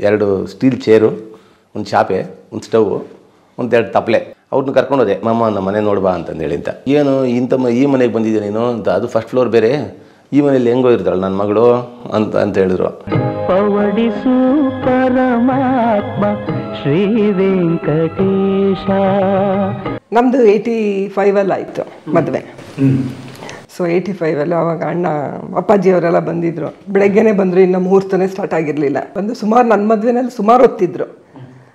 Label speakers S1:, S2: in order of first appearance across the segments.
S1: ಎರಡು steel chair ಒಂದು ಚಾಪೆ ಒಂದು ಸ್ಟವ್ ಒಂದು ಎರಡು ತಪ್ಪಲೆ ಅವ್ರನ್ನ ಕರ್ಕೊಂಡೋದೆ ಮಾಮ ನಮ್ಮ ಮನೆ ನೋಡ್ಬಾ ಅಂತಂದೇಳಿ ಅಂತ. ಏನು ಇಂಥ ಮ ಈ ಮನೆಗೆ ಬಂದಿದ್ದೆ ನೀನು? ಅಂತ ಅದು ಫಸ್ಟ್ ಫ್ಲೋರ್ ಬೇರೆ. ಈ ಮನೇಲಿ ಹೆಂಗೋ ಇರ್ತಾಳೆ ನನ್ನ ಮಗಳು? ಅಂತ ಅಂತ ಹೇಳಿದ್ರು.
S2: ಪವಡಿಸು ಪರಮಾತ್ಮ ಶ್ರೀ ವೆಂಕಟೇಶ.
S3: ನಮ್ಮದು ಏಯ್ಟಿ ಫೈವಲ್ಲಿ ಆಯಿತು ಮದುವೆ. ಸೊ ಏಯ್ಟಿ ಫೈವಲ್ಲಿ ಅವಾಗ ಅಣ್ಣ ಅಪ್ಪಾಜಿ ಅವರೆಲ್ಲ ಬಂದಿದ್ರು. ಬೆಳಗ್ಗೆನೆ ಬಂದರು ಇನ್ನು ಮುಹೂರ್ತನೇ ಸ್ಟಾರ್ಟ್ ಆಗಿರಲಿಲ್ಲ. ಬಂದು ಸುಮಾರು ನನ್ನ ಮದುವೆನಲ್ಲಿ ಸುಮಾರು ಹೊತ್ತಿದ್ರು.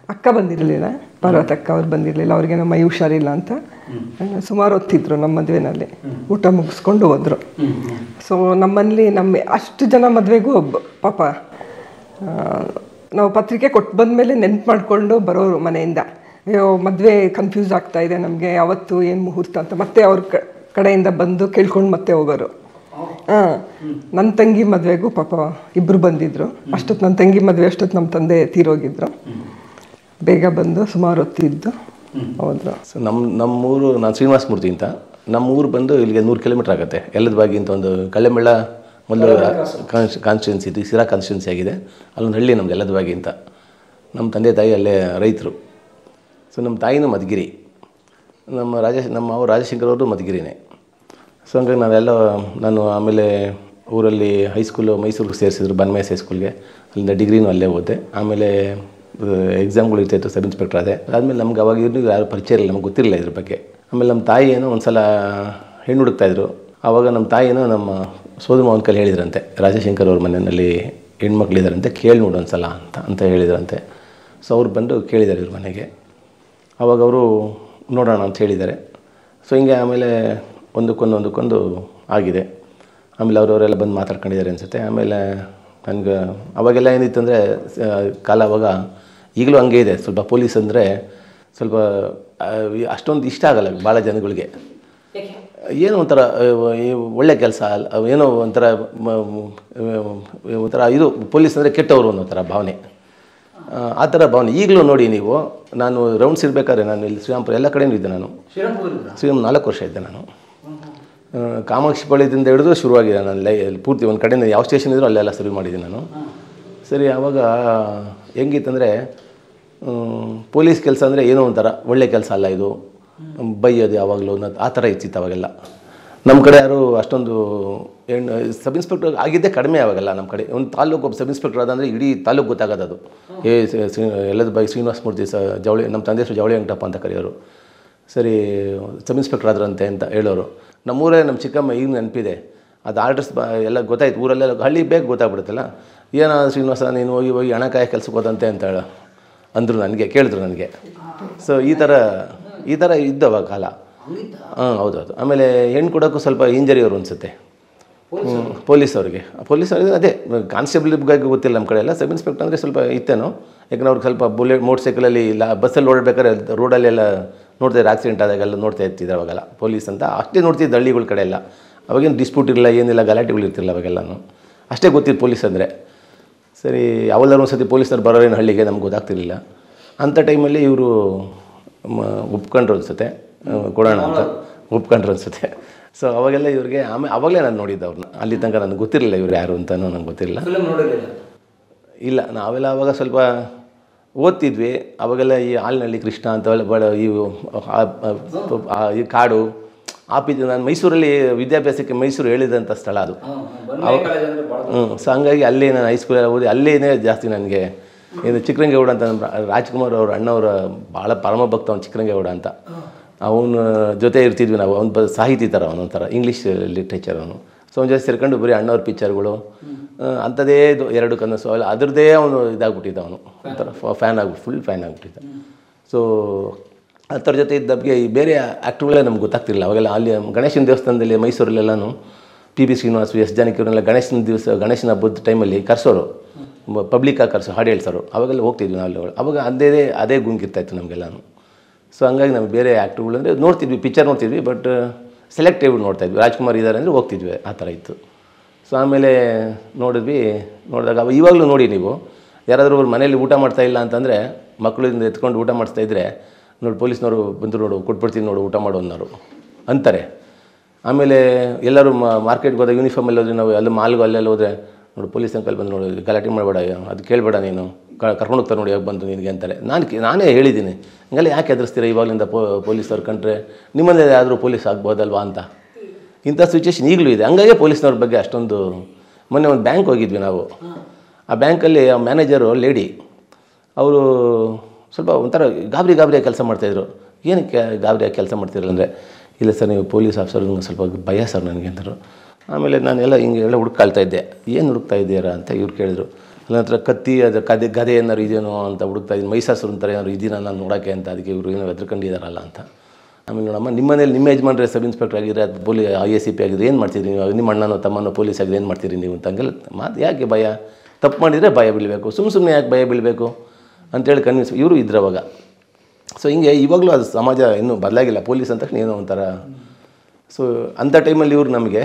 S3: ಅಕ್ಕ ಬಂದಿರಲಿಲ್ಲ ಪರ್ವತ ಅಕ್ಕ ಅವ್ರು ಬಂದಿರಲಿಲ್ಲ ಅವ್ರಿಗೆ ನಮ್ಮ ಹುಷಾರಿಲ್ಲ ಅಂತ. ಸುಮಾರು ಹೊತ್ತಿದ್ರು ನಮ್ಮ ಮದುವೆನಲ್ಲಿ. ಊಟ ಮುಗಿಸ್ಕೊಂಡು ಹೋದ್ರು. ಸೊ ನಮ್ಮಲ್ಲಿ ನಮ್ಮ ಅಷ್ಟು ಜನ ಮದುವೆಗೂ ಒಬ್ಬ ಪಾಪ ನಾವು ಪತ್ರಿಕೆ ಕೊಟ್ಟು ಬಂದಮೇಲೆ ನೆನ್ಪು ಮಾಡಿಕೊಂಡು ಬರೋರು ಮನೆಯಿಂದ. ಅಯ್ಯೋ ಮದುವೆ ಕನ್ಫ್ಯೂಸ್ ಆಗ್ತಾ ಇದೆ ನಮಗೆ ಅವತ್ತು ಏನು ಮುಹೂರ್ತ ಅಂತ. ಮತ್ತೆ ಅವ್ರ ಕ- ಕಡೆಯಿಂದ ಬಂದು ಕೇಳ್ಕೊಂಡು ಮತ್ತೆ ಹೋಗೋರು. ಹಾಂ ನನ್ನ ತಂಗಿ ಮದುವೆಗೂ ಪಾಪ ಇಬ್ಬರು ಬಂದಿದ್ರು. ಅಷ್ಟೊತ್ತು ನನ್ನ ತಂಗಿ ಮದುವೆ ಅಷ್ಟೊತ್ತು ನಮ್ಮ ತಂದೆ ತೀರೋಗಿದ್ರು. ಬೇಗ ಬಂದು ಸುಮಾರು ಹೊತ್ತಿದ್ದು ಹೌದು
S1: ಸೊ ನಮ್ಮ ನಮ್ಮೂರು, ನಾನು ಶ್ರೀನಿವಾಸ ಮೂರ್ತಿ ಅಂತ. ನಮ್ಮ ಊರು ಬಂದು ಇಲ್ಲಿಗೆ ನೂರು ಕಿಲೋಮೀಟ್ರ್ ಆಗುತ್ತೆ. ಎಲ್ಲದವಾಗಿ ಅಂತ ಒಂದು ಕಳ್ಳೆಮೆಳ್ಳ ಮೊದಲು ಕಾನ್ಸ್ಟಿಟ್ಯೂನ್ಸಿ ಇದು ಸಿರಾ ಕಾನ್ಸ್ಟಿಟ್ಯೂನ್ಸಿ ಆಗಿದೆ. ಅಲ್ಲೊಂದು ಹಳ್ಳಿ ನಮ್ಗೆ ಎಲ್ಲದ ಬಾಗಿ ಅಂತ. ನಮ್ಮ ತಂದೆ ತಾಯಿ ಅಲ್ಲೇ ರೈತರು. ಸೊ ನಮ್ಮ ತಾಯಿನೂ ಮಧುಗಿರಿ ನಮ್ಮ ರಾಜ, ನಮ್ಮ ಅವ್ರು ರಾಜಶೇಖರ್ ಅವರು ಮಧುಗಿರಿನೇ ಸೊ ಹಂಗಾಗಿ ನಾವೆಲ್ಲ, ನಾನು ಆಮೇಲೆ ಊರಲ್ಲಿ ಹೈಸ್ಕೂಲು ಮೈಸೂರಿಗೆ ಸೇರಿಸಿದ್ರು, ಬನ್ಮೇಸ್ ಹೈಸ್ಕೂಲ್ಗೆ ಅಲ್ಲಿಂದ ಡಿಗ್ರಿನೂ ಅಲ್ಲೇ ಓದಿದೆ. ಆಮೇಲೆ ಎಕ್ಸಾಮ್ಗಳು ಇರ್ತಾಯಿತ್ತು ಸಬ್ ಇನ್ಸ್ಪೆಕ್ಟರ್ ಅದೇ ಅದಾದಮೇಲೆ ನಮ್ಗೆ ಅವಾಗ ಇನ್ನೂ ಯಾರು ಪರಿಚಯ ಇರಲಿಲ್ಲ, ನಮ್ಗೆ ಗೊತ್ತಿರಲಿಲ್ಲ ಇದ್ರ ಬಗ್ಗೆ. ಆಮೇಲೆ ನಮ್ಮ ತಾಯಿ ಏನೋ ಒಂದು ಸಲ ಹೆಣ್ಣು ಹುಡುಕ್ತಾಯಿದ್ರು ಆವಾಗ ನಮ್ಮ ತಾಯಿನೂ ನಮ್ಮ ಸೋದರ ಮಾವನ ಕೈಲಿ ಹೇಳಿದ್ರಂತೆ. ರಾಜಶೇಖರ್ ಅವ್ರ ಮನೆಯಲ್ಲಿ ಹೆಣ್ಮಕ್ಳಿದಾರಂತೆ, ಕೇಳಿ ನೋಡು ಒಂದು ಸಲ ಅಂತ ಅಂತ ಹೇಳಿದ್ರಂತೆ. ಸೊ ಅವ್ರು ಬಂದು ಕೇಳಿದ್ದಾರೆ ಇವ್ರ ಮನೆಗೆ. ಆವಾಗ ಅವರು ನೋಡೋಣ ಅಂತ ಹೇಳಿದ್ದಾರೆ. ಸೊ ಹಿಂಗೆ ಆಮೇಲೆ ಒಂದಕ್ಕೊಂದು ಒಂದಕ್ಕೊಂದು ಆಗಿದೆ. ಆಮೇಲೆ ಅವರವರೆಲ್ಲ ಬಂದು ಮಾತಾಡ್ಕೊಂಡಿದ್ದಾರೆ ಅನಿಸುತ್ತೆ. ಆಮೇಲೆ ನನಗೆ ಅವಾಗೆಲ್ಲ ಏನಿತ್ತು ಅಂದರೆ ಕಾಲ ಅವಾಗ ಈಗಲೂ ಹಂಗೆ ಇದೆ. ಸ್ವಲ್ಪ ಪೊಲೀಸ್ ಅಂದರೆ ಸ್ವಲ್ಪ ಅಷ್ಟೊಂದು ಇಷ್ಟ ಆಗಲ್ಲ ಭಾಳ ಜನಗಳಿಗೆ. ಏನೋ ಒಂಥರ ಈ ಒಳ್ಳೆ ಕೆಲಸ ಏನೋ ಒಂಥರ ಒಂಥರ ಇದು ಪೊಲೀಸ್ ಅಂದರೆ ಕೆಟ್ಟವರು ಅನ್ನೋ ಥರ ಭಾವನೆ. ಆ, ಥರ ಭಾವನೆ. ಈಗಲೂ ನೋಡಿ ನೀವು ನಾನು ರೌಂಡ್ಸ್ ಇರಬೇಕಾದ್ರೆ ನಾನು ಇಲ್ಲಿ ಶ್ರೀರಾಮ್ಪುರ ಎಲ್ಲ ಕಡೆಯೂ ಇದ್ದೆ ನಾನು. ಶ್ರೀರಾಮ್ ನಾಲ್ಕು ವರ್ಷ ಇದ್ದೆ ನಾನು. ಕಾಮಾಕ್ಷಿ ಪಾಳ್ಯದಿಂದ ಹಿಡಿದು ಶುರುವಾಗಿದೆ ನಾನು ಲೈ, ಪೂರ್ತಿ ಒಂದು ಕಡೆಯಿಂದ ಯಾವ ಸ್ಟೇಷನ್ ಇದ್ದರೂ ಅಲ್ಲೆಲ್ಲ ಶುರು ಮಾಡಿದ್ದೀನಿ ನಾನು. ಸರಿ, ಆವಾಗ ಹೆಂಗಿತ್ತಂದರೆ ಪೊಲೀಸ್ ಕೆಲಸ ಅಂದರೆ ಏನೋ ಒಂಥರ, ಒಳ್ಳೆ ಕೆಲಸ ಅಲ್ಲ ಇದು. ಬೈಯೋದು ಯಾವಾಗಲೂ ಅನ್ನೋದು ಆ ಥರ ಇತ್ತಿತ್ತು ಅವಾಗೆಲ್ಲ. ನಮ್ಮ ಕಡೆ ಯಾರು ಅಷ್ಟೊಂದು ಹೆಣ್ಣು ಸಬ್ ಇನ್ಸ್ಪೆಕ್ಟರ್ ಆಗಿದ್ದೇ ಕಡಿಮೆ ಅವಾಗೆಲ್ಲ ನಮ್ಮ ಕಡೆ. ಒಂದು ತಾಲೂಕು ಒಬ್ಬ ಸಬ್ ಇನ್ಸ್ಪೆಕ್ಟರ್ ಆದಂದರೆ ಇಡೀ ತಾಲೂಕು ಗೊತ್ತಾಗೋದು ಅದು. ಏ ಎಲ್ಲದ ಬೈ ಶ್ರೀನಿವಾಸ ಮೂರ್ತಿ ಸ, ಜವಳಿ ನಮ್ಮ ತಂದೆ ಹೆಸರು ಜವಳಿ ವೆಂಕಟಪ್ಪ ಅಂತ ಕರೆಯೋರು. ಸರಿ, ಸಬ್ ಇನ್ಸ್ಪೆಕ್ಟರ್ ಆದ್ರಂತೆ ಅಂತ ಹೇಳೋರು. ನಮ್ಮೂರೇ ನಮ್ಮ ಚಿಕ್ಕಮ್ಮ ಈಗ ನೆನಪಿದೆ. ಅದು ಆರ್ಡರ್ಸ್ ಬ ಎಲ್ಲ ಗೊತ್ತಾಯ್ತು. ಊರಲ್ಲೆಲ್ಲ ಹಳ್ಳಿ ಬೇಗ ಗೊತ್ತಾಗ್ಬಿಡುತ್ತಲ್ಲ? ಏನೋ ಶ್ರೀನಿವಾಸ ನೀನು ಹೋಗಿ ಹೋಗಿ ಹಣ ಕಾಯ ಕೆಲ್ಸಕ್ಕೆ ಹೋದಂತೆ ಅಂತ ಹೇಳ. ಅಂದರು ನನಗೆ ಕೇಳಿದ್ರು ನನಗೆ. ಸೊ ಈ ಥರ ಈ ಥರ ಇದ್ದವ ಕಾಲ. ಹಾಂ ಹೌದೌದು. ಆಮೇಲೆ ಹೆಣ್ಣು ಕೊಡೋಕ್ಕೂ ಸ್ವಲ್ಪ ಇಂಜರಿ ಅವರು ಅನಿಸುತ್ತೆ. ಪೊಲೀಸ್ ಅವರಿಗೆ ಪೊಲೀಸ್ ಅವರಿಗೆ ಅದೇ ಕಾನ್ಸ್ಟೇಬಲ್ ಬಗ್ಗೆ ಗೊತ್ತಿಲ್ಲ ನಮ್ಮ ಕಡೆ ಎಲ್ಲ. ಸಬ್ ಇನ್ಸ್ಪೆಕ್ಟರ್ ಅಂದರೆ ಸ್ವಲ್ಪ ಇತ್ತೇನೋ. ಯಾಕಂದ್ರೆ ಅವ್ರಿಗೆ ಸ್ವಲ್ಪ ಬುಲೆಟ್ ಮೋಟ್ರ್ ಸೈಕಲಲ್ಲಿ ಇಲ್ಲ ಬಸ್ಸಲ್ಲಿ ಓಡಬೇಕಾದ್ರೆ ರೋಡಲ್ಲೆಲ್ಲ ನೋಡ್ತಾ ಇದ್ರು ಆಕ್ಸಿಡೆಂಟ್ ಆದಾಗೆಲ್ಲ ನೋಡ್ತಾ ಇರ್ತಿದ್ರು ಅವಾಗೆಲ್ಲ. ಪೊಲೀಸ್ ಅಂತ ಅಷ್ಟೇ ನೋಡ್ತಿದ್ದು ಹಳ್ಳಿಗಳ ಕಡೆ ಎಲ್ಲ. ಅವಾಗೇನು ಡಿಸ್ಪ್ಯೂಟ್ ಇರಲಿಲ್ಲ ಏನಿಲ್ಲ ಗಲಾಟೆಗಳು ಇರ್ತಿಲ್ಲ ಅವಾಗೆಲ್ಲನೂ ಅಷ್ಟೇ ಗೊತ್ತಿತ್ತು ಪೊಲೀಸ್ ಅಂದರೆ. ಸರಿ ಯಾವಲ್ಲಾರು ಒಂದು ಸತಿ ಪೊಲೀಸರು ಬರೋರೇನು ಹಳ್ಳಿಗೆ ನಮ್ಗೆ ಗೊತ್ತಾಗ್ತಿರ್ಲಿಲ್ಲ. ಅಂಥ ಟೈಮಲ್ಲಿ ಇವರು ಒಪ್ಕೊಂಡ್ರು ಅನ್ಸುತ್ತೆ. ಕೊಡೋಣ ಅಂತ. ಒಪ್ಕೊಂಡ್ರು ಅನ್ಸುತ್ತೆ. ಸೊ ಅವಾಗೆಲ್ಲ ಇವ್ರಿಗೆ ಆಮೇಲೆ ಅವಾಗಲೇ ನಾನು ನೋಡಿದ್ದೆ ಅವ್ರನ್ನ ಅಲ್ಲಿ ತನಕ ನನಗೆ ಗೊತ್ತಿರಲಿಲ್ಲ ಇವ್ರು ಯಾರು ಅಂತಲೂ ನಂಗೆ ಗೊತ್ತಿರಲಿಲ್ಲ. ಇಲ್ಲ ನಾವೆಲ್ಲ ಅವಾಗ ಸ್ವಲ್ಪ ಓದ್ತಿದ್ವಿ. ಅವಾಗೆಲ್ಲ ಈ ಹಾಲಿನಳ್ಳಿ ಕೃಷ್ಣ ಅಂತ ಬಡ ಇವು ಈ ಕಾಡು ಆ ಪಿ ನಾನು ಮೈಸೂರಲ್ಲಿ ವಿದ್ಯಾಭ್ಯಾಸಕ್ಕೆ ಮೈಸೂರು ಹೇಳಿದಂಥ ಸ್ಥಳ ಅದು. ಹ್ಞೂ ಸೊ ಹಂಗಾಗಿ ಅಲ್ಲೇ ನಾನು ಹೈಸ್ಕೂಲಲ್ಲಿ ಓದಿ ಅಲ್ಲೇನೇ ಜಾಸ್ತಿ ನನಗೆ ಇದು ಚಿಕ್ಕರಂಗೇಗೌಡ ಅಂತ ರಾಜ್ಕುಮಾರ್ ಅವ್ರ ಅಣ್ಣವರ ಭಾಳ ಪರಮ ಭಕ್ತ ಅವ್ನು ಚಿಕ್ಕರಂಗೇಗೌಡ ಅಂತ. ಅವನ ಜೊತೆ ಇರ್ತಿದ್ವಿ ನಾವು ಅವ್ನು ಬ ಸಾಹಿತಿ ಥರ ಅವನೊಂಥರ ಇಂಗ್ಲೀಷ್ ಲಿಟ್ರೇಚರ್ ಅವನು. ಸೊ ಅವ್ನ ಜೊತೆ ಸೇರ್ಕೊಂಡು ಬರೀ ಅಣ್ಣವ್ರ ಪಿಕ್ಚರ್ಗಳು ಅಂಥದ್ದೇ ಇದು ಎರಡು ಕನಸು. ಅಲ್ಲ ಅದರದೇ ಅವನು ಇದಾಗ್ಬಿಟ್ಟಿದ್ದ ಅವನು. ಒಂಥರ ಫ್ಯಾನ್ ಆಗ್ಬಿಟ್ಟು ಫುಲ್ ಫ್ಯಾನ್ ಆಗಿಬಿಟ್ಟಿದ್ದ. ಸೊ ಅದರ ಜೊತೆ ಇದ್ದಬ್ಗೆ ಈ ಬೇರೆ ಆ್ಯಕ್ಟ್ರುಗಳೇ ನಮ್ಗೆ ಗೊತ್ತಾಗ್ತಿರಲಿಲ್ಲ. ಅವಾಗೆಲ್ಲ ಅಲ್ಲಿ ಗಣೇಶನ ದೇವಸ್ಥಾನದಲ್ಲಿ ಮೈಸೂರಲ್ಲೆಲ್ಲನೂ ಪಿ ಬಿ ಶ್ರೀನಿವಾಸ್ ಎಸ್ ಜಾನಕಿಯವರೆಲ್ಲ ಗಣೇಶನ ದಿವಸ, ಗಣೇಶನ ಹಬ್ಬದ ಟೈಮಲ್ಲಿ ಕರೆಸೋರು. ಪಬ್ಲಿಕ್ಕಾಗಿ ಕರೆಸೋ ಹಾಡು ಹೇಳ್ಸೋರು. ಅವಾಗೆಲ್ಲ ಹೋಗ್ತಿದ್ವಿ ನಾವು ಅವಾಗ ಅದೇ ಅದೇ ಗುಂಗಿರ್ತಾಯಿತ್ತು ನಮಗೆಲ್ಲನೂ. ಸೊ ಹಂಗಾಗಿ ನಮ್ಗೆ ಬೇರೆ ಆ್ಯಕ್ಟ್ರುಗಳು ಅಂದರೆ ನೋಡ್ತಿದ್ವಿ ಪಿಕ್ಚರ್ ನೋಡ್ತಿದ್ವಿ ಬಟ್ ಸೆಲೆಕ್ಟಿವ್ ನೋಡ್ತಾ ಇದ್ವಿ. ರಾಜ್ಕುಮಾರ್ ಇದ್ದಾರೆ ಅಂದರೆ ಹೋಗ್ತಿದ್ವಿ, ಆ ಥರ ಇತ್ತು. ಸೊ ಆಮೇಲೆ ನೋಡಿದ್ವಿ, ನೋಡಿದಾಗ ಅವ ಇವಾಗಲೂ ನೋಡಿ ನೀವು, ಯಾರಾದರೂ ಅವ್ರ ಮನೇಲಿ ಊಟ ಮಾಡ್ತಾ ಇಲ್ಲ ಅಂತಂದರೆ ಮಕ್ಕಳಿಂದ ಎತ್ಕೊಂಡು ಊಟ ಮಾಡಿಸ್ತಾ ಇದ್ದರೆ ನೋಡಿ ಪೊಲೀಸ್ನವರು ಬಂದರು ನೋಡು, ಕೊಟ್ಬಿಡ್ತೀನಿ ನೋಡು, ಊಟ ಮಾಡು ಅನ್ನೋರು ಅಂತಾರೆ. ಆಮೇಲೆ ಎಲ್ಲರೂ ಮಾರ್ಕೆಟ್ಗೆ ಹೋದಾಗ ಯೂನಿಫಾರ್ಮಲ್ಲಿ ಹೋದ್ರೆ ನಾವು ಅಲ್ಲಿ ಮಾಲ್ಗೆ ಅಲ್ಲೆಲ್ಲ ಹೋದರೆ, ನೋಡಿ ಪೊಲೀಸ್ ಅಂಕಲ್ ಬಂದು ನೋಡಿ, ಗಲಾಟೆ ಮಾಡಬೇಡ, ಅದು ಕೇಳಬೇಡ ನೀನು ಕರ್ಕೊಂಡು ಹೋಗ್ತಾರೆ ನೋಡಿ ಯಾಕೆ ಬಂತು ನಿನಗೆ ಅಂತಾರೆ. ನಾನು ನಾನೇ ಹೇಳಿದ್ದೀನಿ, ಹಂಗೆಲ್ಲ ಯಾಕೆ ಎದುರಿಸ್ತೀರ ಇವಾಗಲಿಂದ ಪೊಲೀಸವ್ರು ಕಂಡ್ರೆ ನಿಮ್ಮಲ್ಲೇ ಆದರೂ ಪೊಲೀಸ್ ಆಗ್ಬೋದಲ್ವಾ ಅಂತ. ಇಂಥ ಸಿಚುವೇಶನ್ ಈಗಲೂ ಇದೆ. ಹಂಗಾಗಿ ಪೊಲೀಸ್ನವ್ರ ಬಗ್ಗೆ ಅಷ್ಟೊಂದು ಮೊನ್ನೆ ಒಂದು ಬ್ಯಾಂಕ್ ಹೋಗಿದ್ವಿ ನಾವು. ಆ ಬ್ಯಾಂಕಲ್ಲಿ ಆ ಮ್ಯಾನೇಜರು ಲೇಡಿ ಅವರು ಸ್ವಲ್ಪ ಒಂಥರ ಗಾಬರಿ ಗಾಬರಿಯಾಗಿ ಕೆಲಸ ಮಾಡ್ತಾಯಿದ್ರು ಏನಕ್ಕೆ ಗಾಬರಿಯಾಗಿ ಕೆಲಸ ಮಾಡ್ತಿದ್ರು ಅಂದರೆ, ಇಲ್ಲ ಸರ್, ನೀವು ಪೊಲೀಸ್ ಆಫೀಸರ್ ಸ್ವಲ್ಪ ಭಯ ಸರ್ ನನಗೆ ಅಂದರು. ಆಮೇಲೆ ನಾನೆಲ್ಲ ಹಿಂಗೆ ಎಲ್ಲ ಹುಡುಕಾಳ್ತಾ ಇದ್ದೆ. ಏನು ಹುಡುಕ್ತಾ ಇದ್ದೀರಾ? ಅಂತ ಇವ್ರು ಕೇಳಿದ್ರು. ಅಲ್ಲ ನಂತರ ಕತ್ತಿ ಅದು ಕದೆ ಗದೆ ಏನಾರು ಇದೆಯೋ ಅಂತ ಹುಡುಕ್ತಾ ಇದ್ದೀನಿ. ಮೈಸಾಸುರ ಅಂತಾರೆ ಏನಾದ್ರು ಇದೀನ ನಾನು ನೋಡೋಕ್ಕೆ ಅಂತ. ಅದಕ್ಕೆ ಇವರು ಏನೋ ಹೆದರ್ಕೊಂಡಿದ್ದಾರಲ್ಲ ಅಂತ. ಆಮೇಲೆ ನೋಡಮ್ಮ ನಿಮ್ಮ ಮನೇಲಿ ನಿಮ್ಮ ಯಜಮಾನ್ರೆ ಸಬ್ ಇನ್ಸ್ಪೆಕ್ಟರ್ ಆಗಿದ್ರೆ ಅದು ಪೊಲೀ ಐ ಎ ಸಿ ಪಿ ಆಗಿದ್ರೆ ಏನು ಮಾಡ್ತೀರಿ ನೀವು? ನಿಮ್ಮ ಅಣ್ಣನೋ ತಮ್ಮನೋ ಪೊಲೀಸ್ ಆಗಿದ್ರೆ ಏನು ಮಾಡ್ತೀರಿ ನೀವು ಅಂತ ಹಂಗೆಲ್ಲ ಮಾತು ಯಾಕೆ ಭಯ? ತಪ್ಪು ಮಾಡಿದರೆ ಭಯ ಬೀಳಬೇಕು. ಸುಮ್ಮ ಸುಮ್ಮನೆ ಯಾಕೆ ಭಯ ಬೀಳಬೇಕು ಅಂತೇಳಿ ಕನ್ವಿನ್ಸ್ ಇವರು ಇದ್ರು ಅವಾಗ. ಸೊ ಹಿಂಗೆ ಇವಾಗಲೂ ಅದು ಸಮಾಜ ಇನ್ನೂ ಬದಲಾಗಿಲ್ಲ. ಪೊಲೀಸ್ ಅಂತ ತಕ್ಷಣ ಏನೋ ಒಂಥರ. ಸೊ ಅಂಥ ಟೈಮಲ್ಲಿ ಇವರು ನಮಗೆ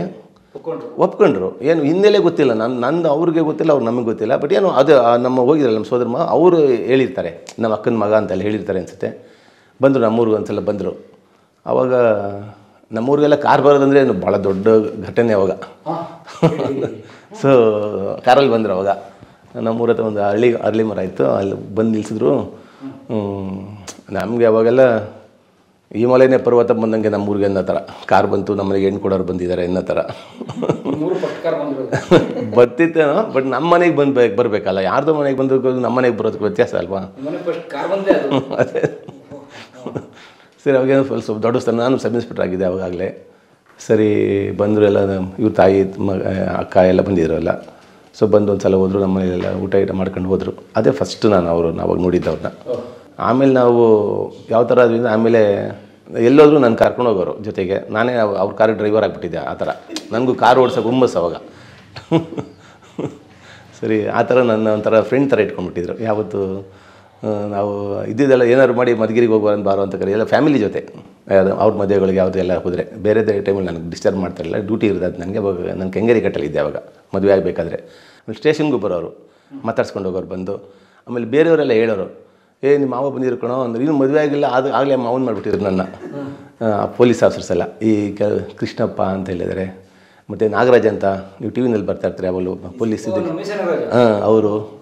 S1: ಒಪ್ಕೊಂಡ್ರು. ಏನು ಹಿನ್ನೆಲೆ ಗೊತ್ತಿಲ್ಲ. ನನ್ನ ನಂದು ಅವ್ರಿಗೆ ಗೊತ್ತಿಲ್ಲ ಅವ್ರು ನಮಗೆ ಗೊತ್ತಿಲ್ಲ. ಬಟ್ ಏನು ಅದು ನಮ್ಮ ಹೋಗಿದ್ರಲ್ಲ ನಮ್ಮ ಸೋದರ ಮಗ ಅವರು ಹೇಳಿರ್ತಾರೆ. ನಮ್ಮ ಅಕ್ಕನ ಮಗ ಅಂತೆಲ್ಲ ಹೇಳಿರ್ತಾರೆ ಅನಿಸುತ್ತೆ. ಬಂದರು ನಮ್ಮೂರಿಗೆ ಒಂದ್ಸಲ ಬಂದರು. ಆವಾಗ ನಮ್ಮೂರಿಗೆಲ್ಲ ಕಾರ್ ಬರೋದಂದ್ರೆ ಏನು ಭಾಳ ದೊಡ್ಡ ಘಟನೆ ಅವಾಗ. ಸೊ ಕಾರಲ್ಲಿ ಬಂದರು ಅವಾಗ. ನಮ್ಮೂರ ಹತ್ರ ಒಂದು ಹಳ್ಳಿ ಅರಳಿ ಮರ ಇತ್ತು. ಅಲ್ಲಿ ಬಂದು ನಿಲ್ಸಿದ್ರು. ನಮಗೆ ಅವಾಗೆಲ್ಲ ಹಿಮಾಲಯನೇ ಪರ್ವತ ಬಂದಂಗೆ ನಮ್ಮೂರಿಗೆ ಅನ್ನೋ ಥರ. ಕಾರ್ ಬಂತು ನಮ್ಮನೆಗೆ ಹೆಣ್ಣು ಕೊಡೋರು ಬಂದಿದ್ದಾರೆ ಅನ್ನೋ ಥರ. ಬರ್ತಿತ್ತೇನೋ ಬಟ್ ನಮ್ಮ ಮನೆಗೆ ಬಂದು ಬರಬೇಕಲ್ಲ. ಯಾರ್ದೋ ಮನೆಗೆ ಬಂದು ನಮ್ಮ ಮನೆಗೆ ಬರೋದಕ್ಕೆ ವ್ಯತ್ಯಾಸ ಅಲ್ವಾ
S4: ಅದೇ.
S1: ಸರಿ, ಅವಾಗೇನು ಸ್ವಲ್ಪ ದೊಡ್ಡ ಸ್ಥಾನ ನಾನು ಸಬ್ ಇನ್ಸ್ಪೆಕ್ಟರ್ ಆಗಿದ್ದೆ ಅವಾಗಲೇ ಸರಿ, ಬಂದರು ಎಲ್ಲ ಇವ್ರ ತಾಯಿ ಮಗ ಅಕ್ಕ ಎಲ್ಲ ಬಂದಿದ್ರು ಎಲ್ಲ ಸೊ ಬಂದು ಒಂದು ಸಲ ಹೋದರು, ನಮ್ಮ ಮನೆಯಲ್ಲೆಲ್ಲ ಊಟ ಗೀಟ ಮಾಡ್ಕೊಂಡು ಹೋದರು. ಅದೇ ಫಸ್ಟ್ ನಾನು ಅವರು ಅವಾಗ ನೋಡಿದ್ದವ್ರನ್ನ ಆಮೇಲೆ ನಾವು ಯಾವ ಥರ ಆದ್ರಿಂದ, ಆಮೇಲೆ ಎಲ್ಲೋದರೂ ನಾನು ಕರ್ಕೊಂಡು ಹೋಗೋರು ಜೊತೆಗೆ. ನಾನೇ ಅವ್- ಅವ್ರ ಕಾರ್ ಡ್ರೈವರ್ ಆಗಿಬಿಟ್ಟಿದ್ದೆ ಆ ಥರ ನನಗೂ ಕಾರ್ ಓಡಿಸೋಕೆ ಹುಮ್ಮಸ್ ಅವಾಗ. ಸರಿ, ಆ ಥರ ನನ್ನ ಒಂಥರ ಫ್ರೆಂಡ್ ಥರ ಇಟ್ಕೊಂಡ್ಬಿಟ್ಟಿದ್ರು. ಯಾವತ್ತು ನಾವು ಇದ್ದಿದ್ದೆಲ್ಲ ಏನಾದ್ರು ಮಾಡಿ ಮಧುಗಿರಿಗೆ ಹೋಗುವ ಅಂತ ಬಾರೋ ಅಂತ ಕರೆ. ಎಲ್ಲ ಫ್ಯಾಮಿಲಿ ಜೊತೆ. ಯಾವ್ದು ಅವ್ರ ಮದುವೆಗಳಿಗೆ ಯಾವುದೆಲ್ಲ ಹೋದರೆ. ಬೇರೆ ಟೈಮಲ್ಲಿ ನನಗೆ ಡಿಸ್ಟರ್ಬ್ ಮಾಡ್ತಾರಲ್ಲ ಡ್ಯೂಟಿ ಇರೋದು ನನಗೆ ಅವಾಗ ನಾನು ಕೆಂಗೇರಿ ಕಟ್ಟಲಿದ್ದೆ ಅವಾಗ. ಮದುವೆ ಆಗಬೇಕಾದ್ರೆ. ಆಮೇಲೆ ಸ್ಟೇಷನ್ಗೂ ಬರೋರು. ಮಾತಾಡ್ಸ್ಕೊಂಡು ಹೋಗೋರು ಬಂದು. ಆಮೇಲೆ ಬೇರೆಯವರೆಲ್ಲ ಹೇಳೋರು. ಏ ನಿಮ್ಮ ಮಾವ ಬಂದಿರು ಕಣೋ ಅಂದ್ರೆ. ಇನ್ನು ಮದುವೆ ಆಗಿಲ್ಲ ಅದು ಆಗಲೇ ಮಾವನ್ ಮಾಡಿಬಿಟ್ಟಿದ್ರು ನನ್ನ. ಪೊಲೀಸ್ ಆಫೀಸರ್ಸ್ ಎಲ್ಲ. ಈ ಕೆ ಕೃಷ್ಣಪ್ಪ ಅಂತ ಹೇಳಿದರೆ. ಮತ್ತು ನಾಗರಾಜ್ ಅಂತ ನೀವು ಟಿ ವಿನಲ್ಲಿ ಬರ್ತಾ ಇರ್ತಾರೆ ಅವಳು ಪೊಲೀಸ್ ಹಾಂ ಅವರು.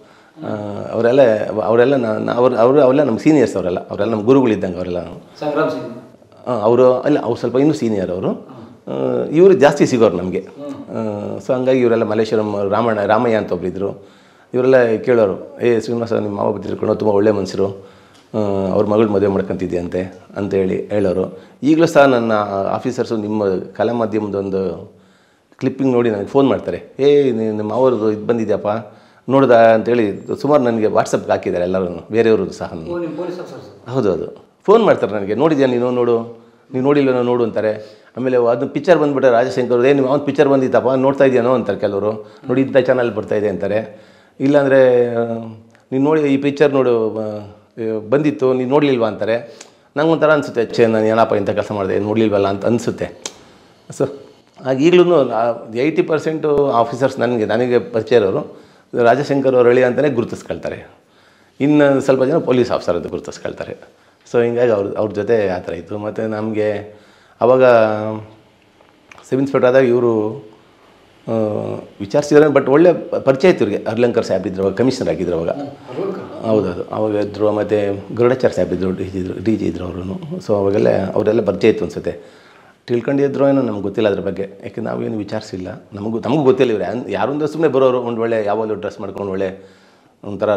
S1: ಅವರೆಲ್ಲ ಅವರೆಲ್ಲ ಅವ್ರು ಅವರು ಅವೆಲ್ಲ ನಮ್ಮ ಸೀನಿಯರ್ಸ್ ಅವರೆಲ್ಲ. ಅವರೆಲ್ಲ ನಮ್ಮ ಗುರುಗಳಿದ್ದಂಗೆ ಅವರೆಲ್ಲ
S4: ಹಾಂ
S1: ಅವರು ಅಲ್ಲ ಅವ್ರು ಸ್ವಲ್ಪ ಇನ್ನೂ ಸೀನಿಯರ್ ಅವರು. ಇವರು ಜಾಸ್ತಿ ಸಿಗೋರು ನಮಗೆ. ಸೊ ಹಂಗಾಗಿ ಇವರೆಲ್ಲ ಮಲ್ಲೇಶ್ವರಂ ರಾಮಣ್ಣ ರಾಮಯ್ಯ ಅಂತ ಒಬ್ಬರಿದ್ದರು ಇವರೆಲ್ಲ ಕೇಳೋರು ಏ ಶ್ರೀನಿವಾಸ ನಿಮ್ಮ ಮಾವ ಬಂದಿರ್ಕೊಂಡು ತುಂಬ ಒಳ್ಳೆ ಮನುಷ್ಯರು ಅವ್ರ ಮಗಳು ಮದುವೆ ಮಾಡ್ಕೊತಿದ್ಯಂತೆ ಅಂತೇಳಿ ಹೇಳೋರು. ಈಗಲೂ ಸಹ ನನ್ನ ಆಫೀಸರ್ಸು ನಿಮ್ಮ ಕಲಾ ಮಾಧ್ಯಮದೊಂದು ಕ್ಲಿಪ್ಪಿಂಗ್ ನೋಡಿ ನನಗೆ ಫೋನ್ ಮಾಡ್ತಾರೆ. ಏ ನಿಮ್ಮ ಅವ್ರದ್ದು ಇದು ಬಂದಿದ್ಯಪ್ಪ. ನೋಡ್ದ ಅಂತೇಳಿ ಸುಮಾರು ನನಗೆ ವಾಟ್ಸಪ್ಗೆ ಹಾಕಿದ್ದಾರೆ ಎಲ್ಲರೂ ಬೇರೆಯವರು ಸಹ ಹೌದು ಹೌದು. ಫೋನ್ ಮಾಡ್ತಾರೆ ನನಗೆ ನೋಡಿದ್ಯಾ ನೀನು ನೋಡು. ನೀನು ನೋಡಿಲ್ಲ ನೋಡು ಅಂತಾರೆ. ಆಮೇಲೆ ಅದು ಪಿಕ್ಚರ್ ಬಂದುಬಿಟ್ಟೆ ರಾಜಶೇಖರ್ ಏನು ನೀವು ಅವ್ನು ಪಿಕ್ಚರ್ ಬಂದಿತ್ತಪ್ಪ ನೋಡ್ತಾ ಇದೆಯಾನೋ ಅಂತಾರೆ ಕೆಲವರು. ನೋಡಿ ಇಂಥ ಚಾನಲ್ ಬರ್ತಾಯಿದೆ ಅಂತಾರೆ. ಇಲ್ಲಾಂದರೆ ನೀನು ನೋಡಿ ಈ ಪಿಕ್ಚರ್ ನೋಡು ಬಂದಿತ್ತು ನೀನು ನೋಡಲಿಲ್ವಾ ಅಂತಾರೆ. ನಂಗೆ ಒಂಥರ ಅನಿಸುತ್ತೆ ಛೇ ನಾನು ಏನಪ್ಪ ಇಂಥ ಕೆಲಸ ಮಾಡಿದೆ ನೋಡಲಿಲ್ವಲ್ಲ ಅಂತ ಅನಿಸುತ್ತೆ. ಸೊ ಆಗ ಈಗಲೂ ಏಯ್ಟಿ ಪರ್ಸೆಂಟು ಆಫೀಸರ್ಸ್ ನನಗೆ ನನಗೆ ಪರಿಚಯ ಇರೋರು. ರಾಜಶೇಖರ್ ಅವ್ರ ಅಳಿ ಅಂತಲೇ ಗುರುತಿಸ್ಕೊಳ್ತಾರೆ. ಇನ್ನು ಸ್ವಲ್ಪ ಜನ ಪೊಲೀಸ್ ಆಫೀಸರ್ ಅಂತ ಗುರುತಿಸ್ಕೊಳ್ತಾರೆ. ಸೊ ಹಿಂಗಾಗಿ ಅವ್ರ ಅವ್ರ ಜೊತೆ ಆ ಥರ ಇತ್ತು. ಮತ್ತು ನಮಗೆ ಆವಾಗ ಸಬ್ ಇನ್ಸ್ಪೆಕ್ಟರ್ ಆದಾಗ ಇವರು ವಿಚಾರಿಸಿದ್ರೆ. ಬಟ್ ಒಳ್ಳೆ ಪರಿಚಯ ಇತ್ತು ಇವ್ರಿಗೆ. ಅರ್ಲಂಕರ್ ಸಾಹೇಬ್ ಇದ್ರು ಅವಾಗ, ಕಮಿಷನರ್ ಆಗಿದ್ರು ಅವಾಗ. ಹೌದೌದು. ಅವಾಗ ಇದ್ರು, ಮತ್ತು ಗರುಡಾಚಾರ್ ಸಾಹೇಬ್ ಇದ್ರು, ಡಿ ಜಿ ಇದ್ರು, ಡಿ ಜಿ ಇದ್ರು ಅವರು ಸೊ ಅವಾಗೆಲ್ಲ, ಅವರೆಲ್ಲ ಪರಿಚಯ ಇತ್ತು ಅನ್ಸುತ್ತೆ ತಿಳ್ಕೊಂಡಿದ್ರು ಏನೋ ನಮ್ಗೆ ಗೊತ್ತಿಲ್ಲ ಅದ್ರ ಬಗ್ಗೆ. ಯಾಕೆ ನಾವೇನು ವಿಚಾರಿಸಿಲ್ಲ. ನಮಗೂ ನಮಗೂ ಗೊತ್ತಿಲ್ಲ ಇವ್ರು. ಯಾರು ಯಾರೊಂದು ಸುಮ್ಮನೆ ಬರೋರು ಒಂದು ಒಳ್ಳೆ ಯಾವಾಗಲೂ ಡ್ರೆಸ್ ಮಾಡ್ಕೊಂಡು ಒಳ್ಳೆ ಒಂಥರ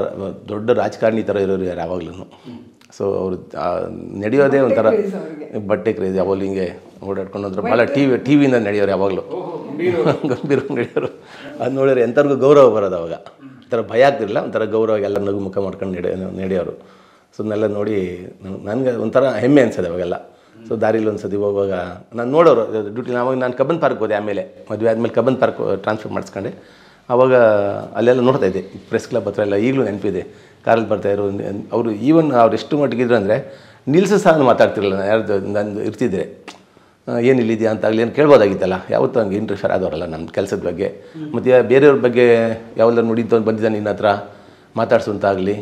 S1: ದೊಡ್ಡ ರಾಜಕಾರಣಿ ಥರ ಇರೋರು ಯಾರು ಯಾವಾಗಲೂ ಸೊ ಅವರು ನಡೆಯೋದೇ ಒಂಥರ ಬಟ್ಟೆ ಕ್ರೇಜ್ ಯಾವಾಗಲೂ ಹಿಂಗೆ ಓಡಾಡ್ಕೊಂಡು ಹೋದ್ರೆ ಭಾಳ ಟಿ ವಿ ಟಿ ವಿಯಿಂದ ನಡೆಯೋರು ಯಾವಾಗಲೂ. ಗಂಭೀರ. ನಡೆಯೋರು. ಅದು ನೋಡಿದ್ರೆ ಎಂಥವ್ರಿಗೂ ಗೌರವ ಬರೋದು ಅವಾಗ. ಒಂಥರ ಭಯ ಆಗ್ತಿರಲಿಲ್ಲ ಒಂಥರ ಗೌರವ ಎಲ್ಲ ನಗು ಮುಖ ಮಾಡ್ಕೊಂಡು ನಡೆಯೋ ನಡೆಯೋರು. ಸೊ ಅದನ್ನೆಲ್ಲ ನೋಡಿ ನನಗೆ ಒಂಥರ ಹೆಮ್ಮೆ ಅನ್ಸೋದು ಅವಾಗೆಲ್ಲ. ಸೊ ದಾರಿಲಿ ಒಂದು ಸತಿ ಹೋಗುವಾಗ ನಾನು ನೋಡೋರು ಡ್ಯೂಟಿ ಆವಾಗ ನಾನು ಕಬ್ಬನ್ ಪಾರ್ಕ್ ಹೋದೆ ಆಮೇಲೆ ಮದುವೆ ಆದಮೇಲೆ ಕಬ್ಬನ್ ಪಾರ್ಕ್ ಟ್ರಾನ್ಸ್ಫರ್ ಮಾಡಿಸ್ಕೊಂಡೆ. ಆವಾಗ ಅಲ್ಲೆಲ್ಲ ನೋಡ್ತಾ ಇದ್ದೆ ಪ್ರೆಸ್ ಕ್ಲಬ್ ಹತ್ರ ಎಲ್ಲ ಈಗಲೂ ನೆನಪಿದೆ. ಕಾರಲ್ಲಿ ಬರ್ತಾಯಿರೋ ಅವರು ಈವನ್ ಅವ್ರು ಎಷ್ಟು ಮಟ್ಟಿಗಿದ್ರು ಅಂದರೆ ನಿಲ್ಸು ಸಹ ಮಾತಾಡ್ತಿರಲಿಲ್ಲ ಯಾರ್ದು ನಂದು ಇರ್ತಿದ್ದೆ ಆ, ಏನು ಇಲ್ಲಿದೆಯಾ ಅಂತ ಆಗಲಿ ಏನು ಕೇಳ್ಬೋದಾಗಿತ್ತಲ್ಲ ಯಾವತ್ತೂ ಹಂಗೆ ಇಂಟ್ರೆಸ್ಟ್ ಆದವರಲ್ಲ ನಮ್ಮ ಕೆಲಸದ ಬಗ್ಗೆ. ಮತ್ತು ಬೇರೆಯವ್ರ ಬಗ್ಗೆ ಯಾವೆಲ್ಲ ಅಂತ ಬಂದಿದ್ದಾನೆ ನಿನ್ನ ಹತ್ರ ಮಾತಾಡ್ಸು ಅಂತಾಗಲಿ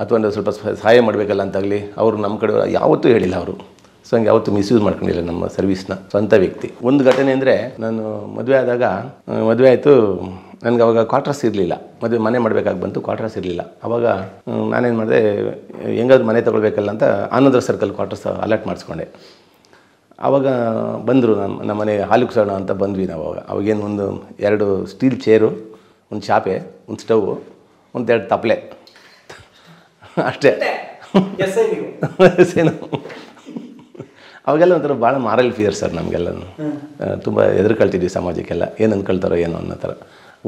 S1: ಅಥವಾ ಸ್ವಲ್ಪ ಸಹಾಯ ಮಾಡಬೇಕಲ್ಲ ಅಂತಾಗಲಿ ಅವರು ನಮ್ಮ ಕಡೆ ಯಾವತ್ತೂ ಹೇಳಿಲ್ಲ ಅವರು. ಸೊ ಹಂಗೆ ಯಾವತ್ತು ಮಿಸ್ಯೂಸ್ ಮಾಡ್ಕೊಂಡಿಲ್ಲ ನಮ್ಮ ಸರ್ವಿಸ್ನ ಸ್ವಂತ ವ್ಯಕ್ತಿ. ಒಂದು ಘಟನೆ ಅಂದರೆ ನಾನು ಮದುವೆ ಆದಾಗ ಮದುವೆ ಆಯಿತು ನನಗೆ ಅವಾಗ ಕ್ವಾರ್ಟರ್ಸ್ ಇರಲಿಲ್ಲ. ಮದುವೆ ಮನೆ ಮಾಡಬೇಕಾಗಿ ಬಂತು ಕ್ವಾರ್ಟರ್ಸ್ ಇರಲಿಲ್ಲ. ಅವಾಗ ನಾನೇನು ಮಾಡಿದೆ ಹೆಂಗಾದ್ರು ಮನೆ ತೊಗೊಳ್ಬೇಕಲ್ಲ ಅಂತ ಆನಂದ್ರ ಸರ್ಕಲ್ ಕ್ವಾರ್ಟರ್ಸ್ ಅಲರ್ಟ್ ಮಾಡಿಸ್ಕೊಂಡೆ. ಆವಾಗ ಬಂದರು ನಮ್ಮ ನಮ್ಮ ಮನೆ ಹಾಲು ಕುಸೋಣ ಅಂತ ಬಂದ್ವಿ ನಾವು ಅವಾಗ. ಅವಾಗೇನು ಒಂದು ಎರಡು ಸ್ಟೀಲ್ ಚೇರು ಒಂದು ಚಾಪೆ ಒಂದು ಸ್ಟವ್ ಒಂದು ಎರಡು ತಪ್ಪಲೆ ಅಷ್ಟೇ. ಏನು ಅವಾಗೆಲ್ಲ ಒಂಥರ ಭಾಳ ಮಾರಲ್ ಫಿಯರ್ ಸರ್ ನಮಗೆಲ್ಲ ತುಂಬ ಎದುರುಕೊಳ್ತಿದ್ವಿ ಸಮಾಜಕ್ಕೆಲ್ಲ. ಏನು ಅಂದ್ಕೊಳ್ತಾರೋ ಏನೋ ಅನ್ನೋ ಥರ.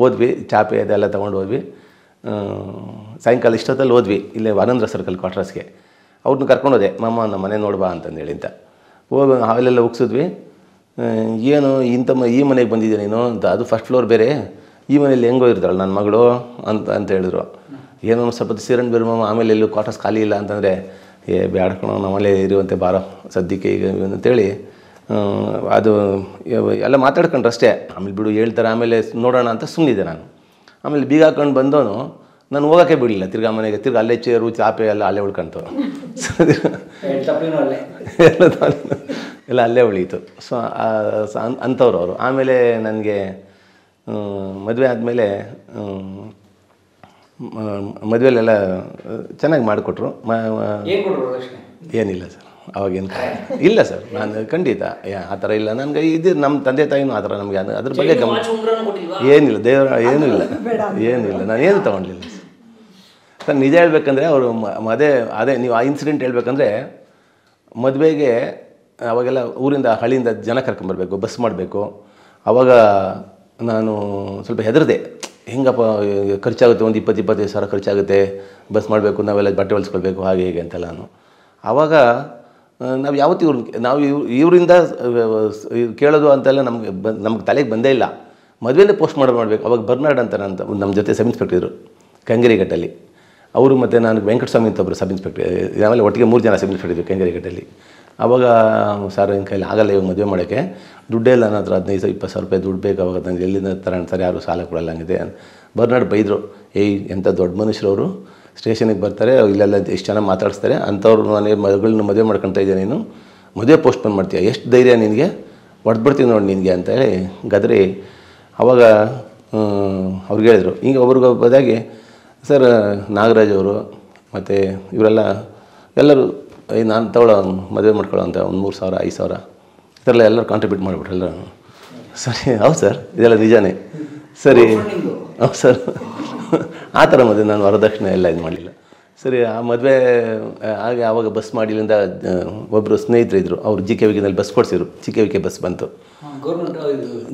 S1: ಓದ್ವಿ ಚಾಪೆ ಅದೆಲ್ಲ ತೊಗೊಂಡು ಹೋದ್ವಿ. ಸಾಯಂಕಾಲ ಇಷ್ಟೊತ್ತಲ್ಲಿ ಓದ್ವಿ ಇಲ್ಲೇ ವಾನಂದ್ರ ಸರ್ಕಲ್ ಕ್ವಾರ್ಟರ್ಸ್ಗೆ ಅವ್ರನ್ನ ಕರ್ಕೊಂಡು ಹೋದೆ ಮಾಮ ನಮ್ಮ ಮನೆ ನೋಡ್ಬಾ ಅಂತಂದೇಳಿ ಅಂತ. ಹೋಗಿ ಹಾಲೆಲ್ಲ ಉಗ್ಸಿದ್ವಿ. ಏನು ಇಂಥ ಮ ಈ ಮನೆಗೆ ಬಂದಿದ್ದೆ ನೀನು? ಅಂತ ಅದು ಫಸ್ಟ್ ಫ್ಲೋರ್ ಬೇರೆ. ಈ ಮನೇಲಿ ಹೆಂಗೋ ಇರ್ತಾಳೆ ನನ್ನ ಮಗಳು ಅಂತ ಅಂತ ಹೇಳಿದ್ರು. ಏನೋ ಸ್ವಲ್ಪ ಸೀರನ್ ಬೇರೆ ಮಾಮ ಆಮೇಲೆ ಎಲ್ಲೂ ಕ್ವಾರ್ಟರ್ಸ್ ಖಾಲಿ ಇಲ್ಲ ಅಂತಂದರೆ ಏ, ಬ್ಯಾಡ ನಮ್ಮಲ್ಲಿ ಇರುವಂತೆ ಬಾರ, ಸದ್ಯಕ್ಕೆ ಈಗ ಅಂತೇಳಿ ಅದು ಎಲ್ಲ ಮಾತಾಡ್ಕೊಂಡ್ರು ಅಷ್ಟೇ. ಆಮೇಲೆ ಬಿಡು, ಹೇಳ್ತಾರೆ, ಆಮೇಲೆ ನೋಡೋಣ ಅಂತ ಸುಮ್ಮನಿದ್ದೆ ನಾನು. ಆಮೇಲೆ ಬೀಗ ಹಾಕೊಂಡು ಬಂದವನು, ನಾನು ಹೋಗೋಕ್ಕೆ ಬಿಡಲಿಲ್ಲ. ತಿರ್ಗಾ ಮನೆಗೆ, ತಿರ್ಗಿ ಅಲ್ಲೇ ಚೇರು, ಚಾಪೆ ಎಲ್ಲ ಅಲ್ಲೇ ಉಳ್ಕೊಂತು. ಎಲ್ಲ ಅಲ್ಲೇ ಉಳೀತು ಸೊ, ಅಂಥವ್ರು ಅವರು. ಆಮೇಲೆ ನನಗೆ ಮದುವೆ ಆದಮೇಲೆ ಮದುವೆಲೆಲ್ಲ ಚೆನ್ನಾಗಿ ಮಾಡಿಕೊಟ್ರು. ಏನಿಲ್ಲ ಸರ್. ಅವಾಗೇನು ಇಲ್ಲ ಸರ್. ನಾನು ಖಂಡಿತ ಯಾ- ಆ ಥರ ಇಲ್ಲ. ನನಗೆ ಇದು ನಮ್ಮ ತಂದೆ ತಾಯಿನೂ ಆ ಥರ ನಮಗೆ ಅದು- ಅದ್ರ ಬಗ್ಗೆ ಗಮನ ಏನಿಲ್ಲ. ದೇವರ ಏನೂ ಇಲ್ಲ. ಏನಿಲ್ಲ ನಾನು ಏನು ತೊಗೊಂಡಿಲ್ಲ ಸರ್. ನಿಜ ಹೇಳ್ಬೇಕಂದ್ರೆ ಅವರು ಅದೇ ಅದೇ ನೀವು ಆ ಇನ್ಸಿಡೆಂಟ್ ಹೇಳ್ಬೇಕಂದ್ರೆ ಮದುವೆಗೆ ಅವಾಗೆಲ್ಲ ಊರಿಂದ ಹಳ್ಳಿಯಿಂದ ಜನ ಕರ್ಕೊಂಬರ್ಬೇಕು ಬಸ್ ಮಾಡಬೇಕು. ಅವಾಗ ನಾನು ಸ್ವಲ್ಪ ಹೆದರ್ದೆ. ಹೆಂಗಪ್ಪ ಖರ್ಚಾಗುತ್ತೆ, ಒಂದು ಇಪ್ಪತ್ತು, ಇಪ್ಪತ್ತೈದು ಸಾವಿರ ಖರ್ಚಾಗುತ್ತೆ, ಬಸ್ ಮಾಡಬೇಕು, ನಾವೆಲ್ಲ ಬಟ್ಟೆ ಹೊಲಿಸ್ಕೊಳ್ಬೇಕು, ಹಾಗೆ, ಹೀಗೆ ಅಂತೆಲ್ಲ ನಾನು. ಆವಾಗ ನಾವು ಯಾವತ್ತೂ ಇವ್ರು, ನಾವು ಇವ್, ಇವರಿಂದ ಕೇಳೋದು ಅಂತೆಲ್ಲ ನಮಗೆ ಬ, ನಮ್ಗೆ ತಲೆಗೆ ಬಂದೇ ಇಲ್ಲ. ಮದುವೆಯಲ್ಲೇ ಪೋಸ್ಟ್ ಮಾಡೋದು ಮಾಡಬೇಕು, ಅವಾಗ ಬರ್ನಾಡ್ ಅಂತ ಅಂತ ನಮ್ಮ ಜೊತೆ ಸಬ್ ಇನ್ಸ್ಪೆಕ್ಟರ್ ಇದ್ರು, ಕಂಗರಿಘಟ್ಟಲ್ಲಿ. ಅವರು ಮತ್ತು ನಾನು ವೆಂಕಟಸ್ವಾಮಿ ಅಂತ ಒಬ್ಬರು ಸಬ್ ಇನ್ಸ್ಪೆಕ್ಟರ್, ಆಮೇಲೆ ಒಟ್ಟಿಗೆ ಮೂರು ಜನ ಸಬ್ ಇನ್ಸ್ಪೆಕ್ಟರ್ ಇದ್ದರು ಕೆಂಗರಿಘಟ್ಟಲ್ಲಿ. ಆವಾಗ ಸರ್ ನಿಮ್ಮ ಕೈಲಿ ಆಗಲ್ಲ ಇವಾಗ ಮದುವೆ ಮಾಡೋಕ್ಕೆ. ದುಡ್ಡೇ ಇಲ್ಲ ನನ್ನ ಹತ್ರ ಹದಿನೈದು ಇಪ್ಪತ್ತು ಸಾವಿರ ರೂಪಾಯಿ ದುಡ್ಡು ಬೇಕು, ಅವಾಗ ನನಗೆ ಎಲ್ಲಿಂದ ತರೋಣ ಯಾರು ಸಾಲ ಕೊಡಲ್ಲ ಹಂಗಿದೆ ಬರ್ನಾಡ್ ಬೈದರು, ಏಯ್ ಎಂಥ ದೊಡ್ಡ ಮನುಷ್ಯರವರು ಸ್ಟೇಷನಿಗೆ ಬರ್ತಾರೆ, ಇಲ್ಲೆಲ್ಲ ಎಷ್ಟು ಜನ ಮಾತಾಡಿಸ್ತಾರೆ, ಅಂಥವ್ರು ನಾನು ಮಗಳನ್ನ ಮದುವೆ ಮಾಡ್ಕೊತಾ ಇದ್ದೆ ನೀನು, ಮದುವೆ ಪೋಸ್ಟ್ಪೋನ್ ಮಾಡ್ತೀಯ? ಎಷ್ಟು ಧೈರ್ಯ ನಿನಗೆ? ಹೊಡೆದ್ಬಿಡ್ತೀನಿ ನೋಡಿ ನಿನಗೆ ಅಂತೇಳಿ ಗದರಿ ಅವಾಗ ಅವ್ರಿಗೆ ಹೇಳಿದರು. ಹಿಂಗೆ ಒಬ್ರಿಗೆ ಬದಾಗಿ, ಸರ್, ನಾಗರಾಜ್ ಅವರು, ಮತ್ತು ಇವರೆಲ್ಲ, ಎಲ್ಲರೂ ನಾನು ತಗೊಳ್ಳೋ ಮದುವೆ ಮಾಡ್ಕೊಳ್ಳೋ ಅಂತ ಒಂದು ಮೂರು ಸಾವಿರ ಐದು ಸಾವಿರ. ಈ ಥರ ಎಲ್ಲ ಎಲ್ಲರೂ ಕಾಂಟ್ರಿಬ್ಯೂಟ್ ಮಾಡಿಬಿಟ್ರು ಎಲ್ಲರೂ. ಸರಿ ಹೌದು ಸರ್ ಇದೆಲ್ಲ ನಿಜಾನೇ. ಸರಿ. ಹೌದು ಸರ್. ಆ ಥರ ಮದುವೆ ನಾನು ವರದಕ್ಷಿಣೆ ಎಲ್ಲ ಇದು ಮಾಡಲಿಲ್ಲ. ಸರಿ ಆ ಮದುವೆ ಹಾಗೆ ಆವಾಗ ಬಸ್ ಮಾಡಿಲಿಂದ ಒಬ್ಬರು ಸ್ನೇಹಿತರು ಇದ್ದರು ಅವರು ಜಿ ಕೆ ವಿಕೆನಲ್ಲಿ ಬಸ್ ಕೊಡಿಸಿದ್ರು. ಜಿ ಕೆ ವಿಕೆ ಬಸ್ ಬಂತು.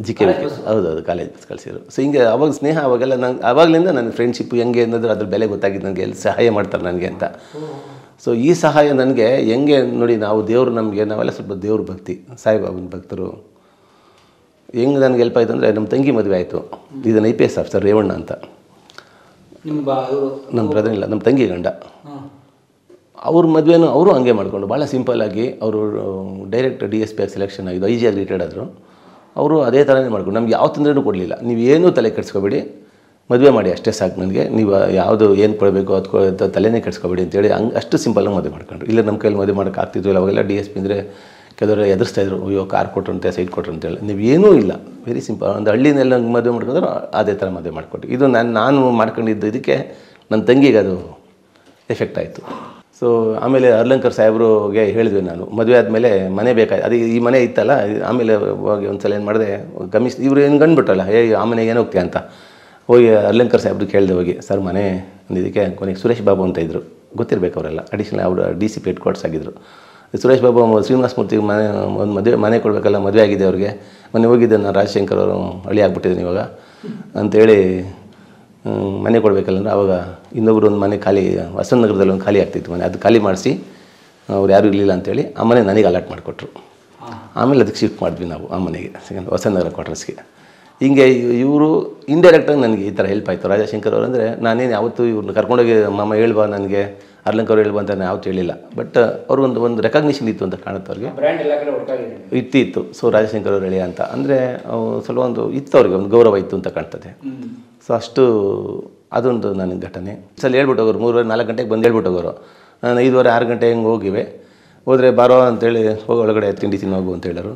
S1: ಜಿ ಕೆ ವಿಕೆ ಹೌದು ಕಾಲೇಜ್ ಬಸ್ ಕಳಿಸಿದ್ರು. ಸೊ ಹಿಂಗೆ ಅವಾಗ ಸ್ನೇಹ ಅವಾಗೆಲ್ಲ ನಂಗೆ ಆವಾಗಲಿಂದ ನನ್ನ ಫ್ರೆಂಡ್ಶಿಪ್ ಹೆಂಗೆ ಅನ್ನೋದ್ರ ಅದ್ರ ಬೆಲೆ ಗೊತ್ತಾಗಿದ್ದು ನನಗೆ ಎಲ್ಲಿ ಸಹಾಯ ಮಾಡ್ತಾರೆ ನನಗೆ ಅಂತ. ಸೊ ಈ ಸಹಾಯ ನನಗೆ ಹೆಂಗೆ ನೋಡಿ ನಾವು ದೇವರು ನಮಗೆ ನಾವೆಲ್ಲ ಸ್ವಲ್ಪ ದೇವ್ರ ಭಕ್ತಿ ಸಾಯಿಬಾಬನ ಭಕ್ತರು. ಹೆಂಗೆ ನನಗೆ ಹೆಲ್ಪ್ ಆಯಿತು ಅಂದರೆ ನಮ್ಮ ತಂಗಿ ಮದುವೆ ಆಯಿತು. ಇದನ್ನು I P S officer Revanna ಅಂತ.
S4: ನಿಮ್ಮ
S1: ಬ್ರದರ್ ಇಲ್ಲ ನಮ್ಮ ತಂಗಿ ಗಂಡ. ಅವ್ರ ಮದುವೆನೂ ಅವರು ಹಂಗೆ ಮಾಡಿಕೊಂಡು ಭಾಳ ಸಿಂಪಲ್ಲಾಗಿ ಅವರು ಡೈರೆಕ್ಟ್ ಡಿ ಎಸ್ ಪಿ ಆಗಿ ಸೆಲೆಕ್ಷನ್ ಆಗಿದ್ದು ಐ ಜಿ ಆಗಿ ರಿಟೈರ್ಡ್ ಆದರು. ಅವರು ಅದೇ ಥರನೇ ಮಾಡ್ಕೊಂಡು ನಮ್ಗೆ ಯಾವ ತೊಂದರೆನೂ ಕೊಡಲಿಲ್ಲ. ನೀವು ಏನೂ ತಲೆ ಕೆಡಿಸ್ಕೋಬೇಡಿ. ಮದುವೆ ಮಾಡಿ ಅಷ್ಟೇ ಸಾಕು ನನಗೆ. ನೀವು ಯಾವುದು ಏನು ಕೊಡಬೇಕು ಅದು ಅಂತ ತಲೆನೇ ಕೆಡಿಸ್ಕೊಬೇಡಿ ಅಂತೇಳಿ ಹಂಗೆ ಅಷ್ಟು ಸಿಂಪಲ್ಲಾಗಿ ಮದುವೆ ಮಾಡ್ಕೊಂಡ್ರು. ಇಲ್ಲ ನಮ್ಮ ಕೈಯಲ್ಲಿ ಮದುವೆ ಮಾಡೋಕೆ ಇಲ್ಲ, ಅವಾಗೆಲ್ಲ ಡಿ ಎಸ್ ಪಿ ಅಂದರೆ ಕೆಲವರು ಎದುರಿಸ್ತಾ ಇದ್ರು, ಅಯ್ಯೋ ಕಾರ್ ಕೊಟ್ರಂತೆ ಸೈಟ್ ಕೊಟ್ರು ಅಂತೇಳಿ ನೀವು ಏನೂ ಇಲ್ಲ. ವೆರಿ ಸಿಂಪಲ್ ಒಂದು ಹಳ್ಳಿನೆಲ್ಲ ಮದುವೆ ಮಾಡ್ಕೊಂಡ್ರು, ಅದೇ ಥರ ಮದುವೆ ಮಾಡಿಕೊಟ್ಟು ಇದು ನಾನು ನಾನು ಮಾಡ್ಕೊಂಡಿದ್ದು ಇದಕ್ಕೆ ನನ್ನ ತಂಗಿಗೆ ಅದು ಎಫೆಕ್ಟ್ ಆಯಿತು. ಸೊ ಆಮೇಲೆ ಅರ್ಲಂಕರ್ ಸಾಹೇಬ್ರಿಗೆ ಹೇಳಿದ್ವಿ ನಾನು, ಮದುವೆ ಆದಮೇಲೆ ಮನೆ ಬೇಕಾಯ್ತು ಅದು ಈ ಮನೆ ಇತ್ತಲ್ಲ, ಆಮೇಲೆ ಹೋಗಿ ಒಂದು ಸಲ ಏನು ಮಾಡಿದೆ ಗಮಿಸ್ ಇವರು ಏನು ಗಂಡ್ಬಿಟ್ರಲ್ಲ ಏ ಆ ಮನೆಗೆ ಏನು ಹೋಗ್ತೀಯ? ಅಂತ. ಹೋಗಿ ಅರ್ಲಂಕರ್ ಸಾಹೇಬ್ರು ಕೇಳಿದೆ ಹೋಗಿ ಸರ್ ಮನೆ ಇದಕ್ಕೆ ಕೊನೆಗೆ ಸುರೇಶ್ ಬಾಬು ಅಂತ ಇದ್ದರು ಗೊತ್ತಿರಬೇಕು ಅವರೆಲ್ಲ. ಅಡಿಷನಲ್ ಅವರು D C P headquarters ಆಗಿದ್ದರು ಸುರೇಶ್ ಬಾಬು ಶ್ರೀನಿವಾಸ ಮೂರ್ತಿ ಮನೆ ಒಂದು ಮದುವೆ ಮನೆ ಕೊಡಬೇಕಲ್ಲ ಮದುವೆ ಆಗಿದೆ ಅವ್ರಿಗೆ. ಮೊನ್ನೆ ಹೋಗಿದ್ದೆ ನಾನು ರಾಜಶೇಖರ್ ಅವರು ಹಳಿ ಆಗ್ಬಿಟ್ಟಿದ್ದೀನಿ ಇವಾಗ. ಅಂತೇಳಿ ಮನೆ ಕೊಡಬೇಕಲ್ಲ ಅಂದ್ರೆ ಆವಾಗ ಇನ್ನೊಬ್ಬರು ಒಂದು ಮನೆ ಖಾಲಿ ವಸಂತ ನಗರದಲ್ಲಿ ಒಂದು ಖಾಲಿ ಆಗ್ತಿತ್ತು ಮನೆ. ಅದು ಖಾಲಿ ಮಾಡಿಸಿ ಅವ್ರು ಯಾರೂ ಇರಲಿಲ್ಲ ಅಂತೇಳಿ ಆ ಮನೆ ನನಗೆ ಅಲರ್ಟ್ ಮಾಡಿಕೊಟ್ರು. ಆಮೇಲೆ ಅದಕ್ಕೆ ಶಿಫ್ಟ್ ಮಾಡಿದ್ವಿ ನಾವು ಆ ಮನೆಗೆ ಸೆಕೆಂಡ್ ವಸಂತ ನಗರ ಕ್ವಾರ್ಟರ್ಸ್ಗೆ ಹಿಂಗೆ ಇವರು ಇಂಡೈರೆಕ್ಟಾಗಿ ನನಗೆ ಈ ಥರ ಹೆಲ್ಪ್ ಆಯಿತು. ರಾಜಶಂಕರ್ ಅವರು ಅಂದರೆ ನಾನೇನು ಯಾವತ್ತೂ ಇವ್ರನ್ನ ಕರ್ಕೊಂಡೋಗಿ ಮಾಮ ಹೇಳ್ಬಾ ನನಗೆ. ಅರ್ಲಂಕರ್ ಅವ್ರು ಹೇಳ್ಬಾ ಅಂತ ನಾನು ಯಾವತ್ತೂ ಹೇಳಿಲ್ಲ. ಬಟ್ ಅವ್ರಿಗೊಂದು ಒಂದು ರೆಕಗ್ನಿಷನ್ ಇತ್ತು ಅಂತ ಕಾಣುತ್ತೆ ಅವ್ರಿಗೆ. ಇತ್ತು ಇತ್ತು. ಸೊ ರಾಜಶಂಕರ್ ಅವ್ರು ಹೇಳಿ ಅಂತ. ಅಂದರೆ ಸ್ವಲ್ಪ ಒಂದು ಇತ್ತು ಅವ್ರಿಗೆ ಒಂದು ಗೌರವ ಇತ್ತು ಅಂತ ಕಾಣ್ತದೆ. ಸೊ ಅಷ್ಟು ಅದೊಂದು ನನಗೆ ಘಟನೆ. ಸಲ ಹೇಳ್ಬಿಟ್ಟು ಹೋಗೋರು ಮೂರುವರೆ ನಾಲ್ಕು ಗಂಟೆಗೆ ಬಂದು ಹೇಳ್ಬಿಟ್ಟು ಹೋಗೋರು. ನಾನು ಐದುವರೆ ಆರು ಗಂಟೆ ಹಿಂಗೆ ಹೋಗಿವೆ. ಹೋದರೆ ಬಾರೋ ಅಂತೇಳಿ ಹೋಗಿ ಒಳಗಡೆ ತಿಂಡಿ ತಿನ್ನೋಗು ಹೋಗು ಅಂತ ಹೇಳೋರು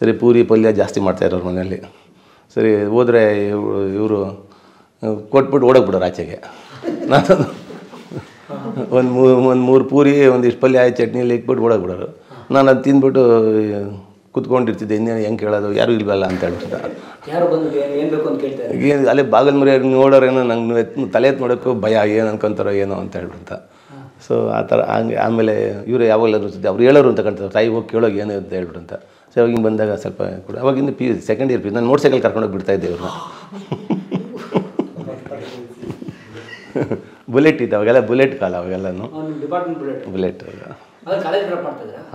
S1: ಸರಿ ಪೂರಿ ಪಲ್ಯ ಜಾಸ್ತಿ ಮಾಡ್ತಾಯಿರೋರು ಮನೆಯಲ್ಲಿ. ಸರಿ ಹೋದರೆ ಇವರು ಕೊಟ್ಬಿಟ್ಟು ಓಡೋಗ್ಬಿಡೋರು ಆಚೆಗೆ. ನಾನು ಒಂದು ಮೂ ಒಂದು ಮೂರು ಪೂರಿ ಒಂದಿಷ್ಟು ಪಲ್ಯ ಚಟ್ನಿಯಲ್ಲಿ ಇಟ್ಬಿಟ್ಟು ಓಡೋಗ್ಬಿಡೋರು. ನಾನು ಅದು ತಿಂದ್ಬಿಟ್ಟು ಕುತ್ಕೊಂಡಿರ್ತಿದ್ದೆ ಇನ್ನೇನು ಹೆಂಗೆ ಕೇಳೋದು ಯಾರು ಇಲ್ವಲ್ಲ ಅಂತ ಹೇಳ್ಬಿಟ್ಟು.
S4: ಏನ್-
S1: ಅಲ್ಲೇ ಬಾಗಲ್ ಮರಿ ನೋಡೋರೇನೋ ನಂಗೆ ತಲೆ ಎತ್ತು ನೋಡೋಕ್ಕೂ ಭಯ ಏನು ಅನ್ಕೊಂತಾರೋ ಏನೋ ಅಂತ ಹೇಳ್ಬಿಡ್ತಾ. ಸೊ ಆ ಥರ ಹಂಗೆ ಆಮೇಲೆ ಇವರು ಯಾವಾಗಲೂ ಅನಿಸುತ್ತೆ ಅವ್ರು ಹೇಳೋರು ಅಂತ ಕಾಣ್ತಾರೆ ತಾಯಿ ಹೋಗಿ ಕೇಳೋಗಿ ಏನೋ ಅಂತ ಹೇಳ್ಬಿಟ್ಟಂತ ಸೊ ಅವಾಗ ಹಿಂಗೆ ಬಂದಾಗ ಸ್ವಲ್ಪ ಕೂಡ ಅವಾಗಿಂದ ಪಿ ಸೆಕೆಂಡ್ ಇಯರ್ ಪಿ ನಾನು ಮೋಟರ್ ಸೈಕಲ್ ಕರ್ಕೊಂಡೋಗಿ ಬಿಡ್ತಾ ಇದ್ದೆ ಇವ್ರನ್ನ. ಬುಲೆಟ್ ಇತ್ತು ಅವಾಗೆಲ್ಲ ಬುಲೆಟ್ ಕಾಲ ಅವಾಗೆಲ್ಲನೂ.
S4: ಬುಲೆಟ್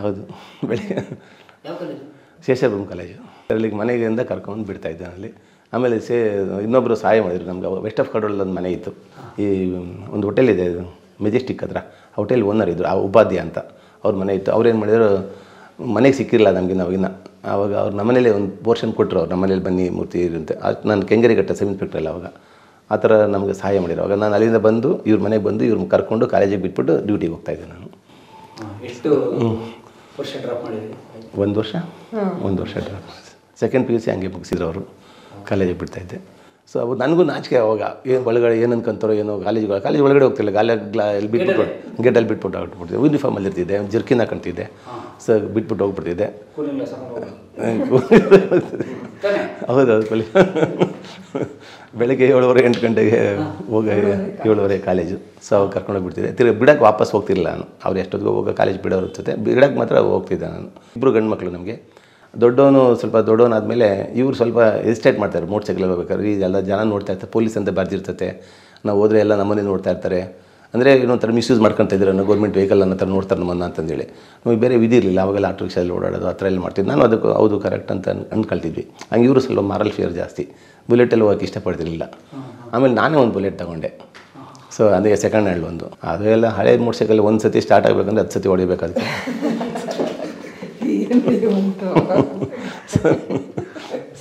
S1: ಹೌದು. ಬೆಳಿಗ್ಗೆ
S4: ಕಾಲೇಜು
S1: ಅಲ್ಲಿಗೆ ಮನೆಯಿಂದ ಕರ್ಕೊಂಡು ಬಿಡ್ತಾ ಇದ್ದೆ ಅಲ್ಲಿ ಆಮೇಲೆ ಸೇ ಇನ್ನೊಬ್ಬರು ಸಹಾಯ ಮಾಡಿದ್ರು ನಮ್ಗೆ. ವೆಸ್ಟ್ ಆಫ್ ಕಡೋಲ್ ಒಂದು ಮನೆ ಇತ್ತು. ಈ ಒಂದು ಹೋಟೆಲ್ ಇದೆ ಮೆಜೆಸ್ಟಿಕ್ ಹತ್ರ. ಆ ಹೋಟೆಲ್ ಓನರ್ ಇದ್ದರು ಆ ಉಪಾಧ್ಯ ಅಂತ. ಅವ್ರ ಮನೆ ಇತ್ತು. ಅವ್ರೇನು ಮಾಡಿದ್ರು ಮನೆಗೆ ಸಿಕ್ಕಿರಲಿಲ್ಲ ನಮಗೆ ನಾವಿನ್ನ ಆವಾಗ ಅವ್ರು ನಮ್ಮನೇಲಿ ಒಂದು ಪೋರ್ಷನ್ ಕೊಟ್ಟರು ಅವ್ರು ನಮ್ಮನೇಲಿ ಬನ್ನಿ ಮೂರ್ತಿ ಇರುತ್ತೆ ಅದು ನಾನು ಕೆಂಗರಿಘಟ್ಟ ಸಬ್ ಇನ್ಸ್ಪೆಕ್ಟರ್ ಅಲ್ಲ ಅವಾಗ. ಆ ಥರ ನಮಗೆ ಸಹಾಯ ಮಾಡಿದ್ರು. ಅವಾಗ ನಾನು ಅಲ್ಲಿಂದ ಬಂದು ಇವ್ರ ಮನೆಗೆ ಬಂದು ಇವ್ರನ್ನ ಕರ್ಕೊಂಡು ಕಾಲೇಜಿಗೆ ಬಿಟ್ಬಿಟ್ಟು ಡ್ಯೂಟಿಗೆ ಹೋಗ್ತಾಯಿದ್ದೆ ನಾನು.
S4: ಎಷ್ಟು ವರ್ಷ ಡ್ರಾಪ್ ಮಾಡಿದ್ರಿ?
S1: ಒಂದು ವರ್ಷ? ಒಂದು ವರ್ಷ drop second P U C ಹಂಗೆ ಮುಗಿಸಿದ್ರು ಅವರು. ಕಾಲೇಜಿಗೆ ಬಿಡ್ತಾಯಿದ್ದೆ ಸೊ ಅವು ನನಗೂ ನಾಚಿಕೆ ಅವಾಗ ಏನು ಒಳಗಡೆ ಏನು ಅನ್ಕೊಂತಾರೋ ಏನೋ ಕಾಲೇಜ್ ಕಾಲೇಜ್ ಒಳಗಡೆ ಹೋಗ್ತಿಲ್ಲ ಗಾಲ ಗ್ಲಾ ಇಲ್ಲಿ ಬಿಟ್ಬಿಟ್ಟು ಗೇಟಲ್ಲಿ? ಬಿಟ್ಬಿಟ್ಟು ಹೊರಟ್ಬಿಡ್ತಿದ್ದೆ ಯೂನಿಫಾರ್ಮಲ್ಲಿ ಇರ್ತಿದ್ದೆ ಜರ್ಕಿನ್ ಹಾಕೊಂತಿದ್ದೆ ಸೊ ಬಿಟ್ಬಿಟ್ಟು ಹೋಗ್ಬಿಡ್ತಿದ್ದೆ. ಹೌದೌದು ಕೊಲಿ. ಬೆಳಗ್ಗೆ ಏಳುವರೆ ಎಂಟು ಗಂಟೆಗೆ ಹೋಗ ಏಳುವರೆ ಕಾಲೇಜು. ಸೊ ಅವಾಗ ಕರ್ಕೊಂಡೋಗ್ಬಿಡ್ತಿದ್ದೆ ತಿರ್ಗಿ ಬಿಡಕ್ಕೆ ವಾಪಸ್ ಹೋಗ್ತಿರಲಿಲ್ಲ ನಾನು. ಅವ್ರು ಎಷ್ಟೊತ್ತಿಗೆ ಹೋಗೋ ಕಾಲೇಜ್ ಬಿಡೋರ ಜೊತೆ ಬಿಡಕ್ಕೆ ಮಾತ್ರ ಹೋಗ್ತಿದ್ದೆ ನಾನು. ಇಬ್ಬರು ಗಂಡು ಮಕ್ಕಳು ನಮಗೆ. ದೊಡ್ಡವನು ಸ್ವಲ್ಪ ದೊಡ್ಡವನಾದಮೇಲೆ ಇವರು ಸ್ವಲ್ಪ ಎಸ್ಟೇಟ್ ಮಾಡ್ತಾರೆ, ಮೋಟರ್ ಸೈಕಲ್ ಹೋಗ್ಬೇಕಾದ್ರೆ ಎಲ್ಲ ಜನ ನೋಡ್ತಾ ಇರ್ತಾರೆ, ಪೊಲೀಸ್ ಅಂತ ಬರ್ದಿರ್ತತೆ, ನಾವು ಹೋದರೆ ಎಲ್ಲ ನಮ್ಮನ್ನೇ ನೋಡ್ತಾ ಇರ್ತಾರೆ. ಅಂದರೆ ಇನ್ನೊಂಥರ ಮಿಸ್ಯೂಸ್ ಮಾಡ್ಕೊತಾ ಇದ್ದಾರೆ ಗೌರ್ಮೆಂಟ್ ವೆಹಿಕಲ್ ಅನ್ನೋ ಥರ ನೋಡ್ತಾರೆ ನಮ್ಮನ್ನು ಅಂತಂದೇಳಿ. ನಮಗೆ ಬೇರೆ ವಿಧಿ ಇರಲಿಲ್ಲ ಆವಾಗೆಲ್ಲ ಆಟೋ ರಿಕ್ಷಾದಲ್ಲಿ ಓಡಾಡೋದು, ಆ ಥರ ಎಲ್ಲ ಮಾಡ್ತೀವಿ ನಾನು ಅದಕ್ಕೆ, ಹೌದು ಕರೆಕ್ಟ್ ಅಂತ ಅಂದ್ಕೊಳ್ತಿದ್ವಿ ಹಂಗೆ ಇವರು ಸ್ವಲ್ಪ ಮಾರಲ್ ಫಿಯರ್ ಜಾಸ್ತಿ. ಬುಲೆಟಲ್ಲಿ ಹೋಗೋಕೆ ಇಷ್ಟಪಡ್ತಿರಲಿಲ್ಲ. ಆಮೇಲೆ ನಾನೇ ಒಂದು ಬುಲೆಟ್ ತೊಗೊಂಡೆ. ಸೊ ಅದೇ ಸೆಕೆಂಡ್ ಹ್ಯಾಂಡ್ ಒಂದು. ಅದೆಲ್ಲ ಹಳೆ ಮೋಟರ್ ಸೈಕಲ್ ಒಂದು ಸತಿ ಸ್ಟಾರ್ಟ್ ಆಗಬೇಕಂದ್ರೆ ಹತ್ತು ಸತಿ ಹೊಡಿಬೇಕಾಗುತ್ತೆ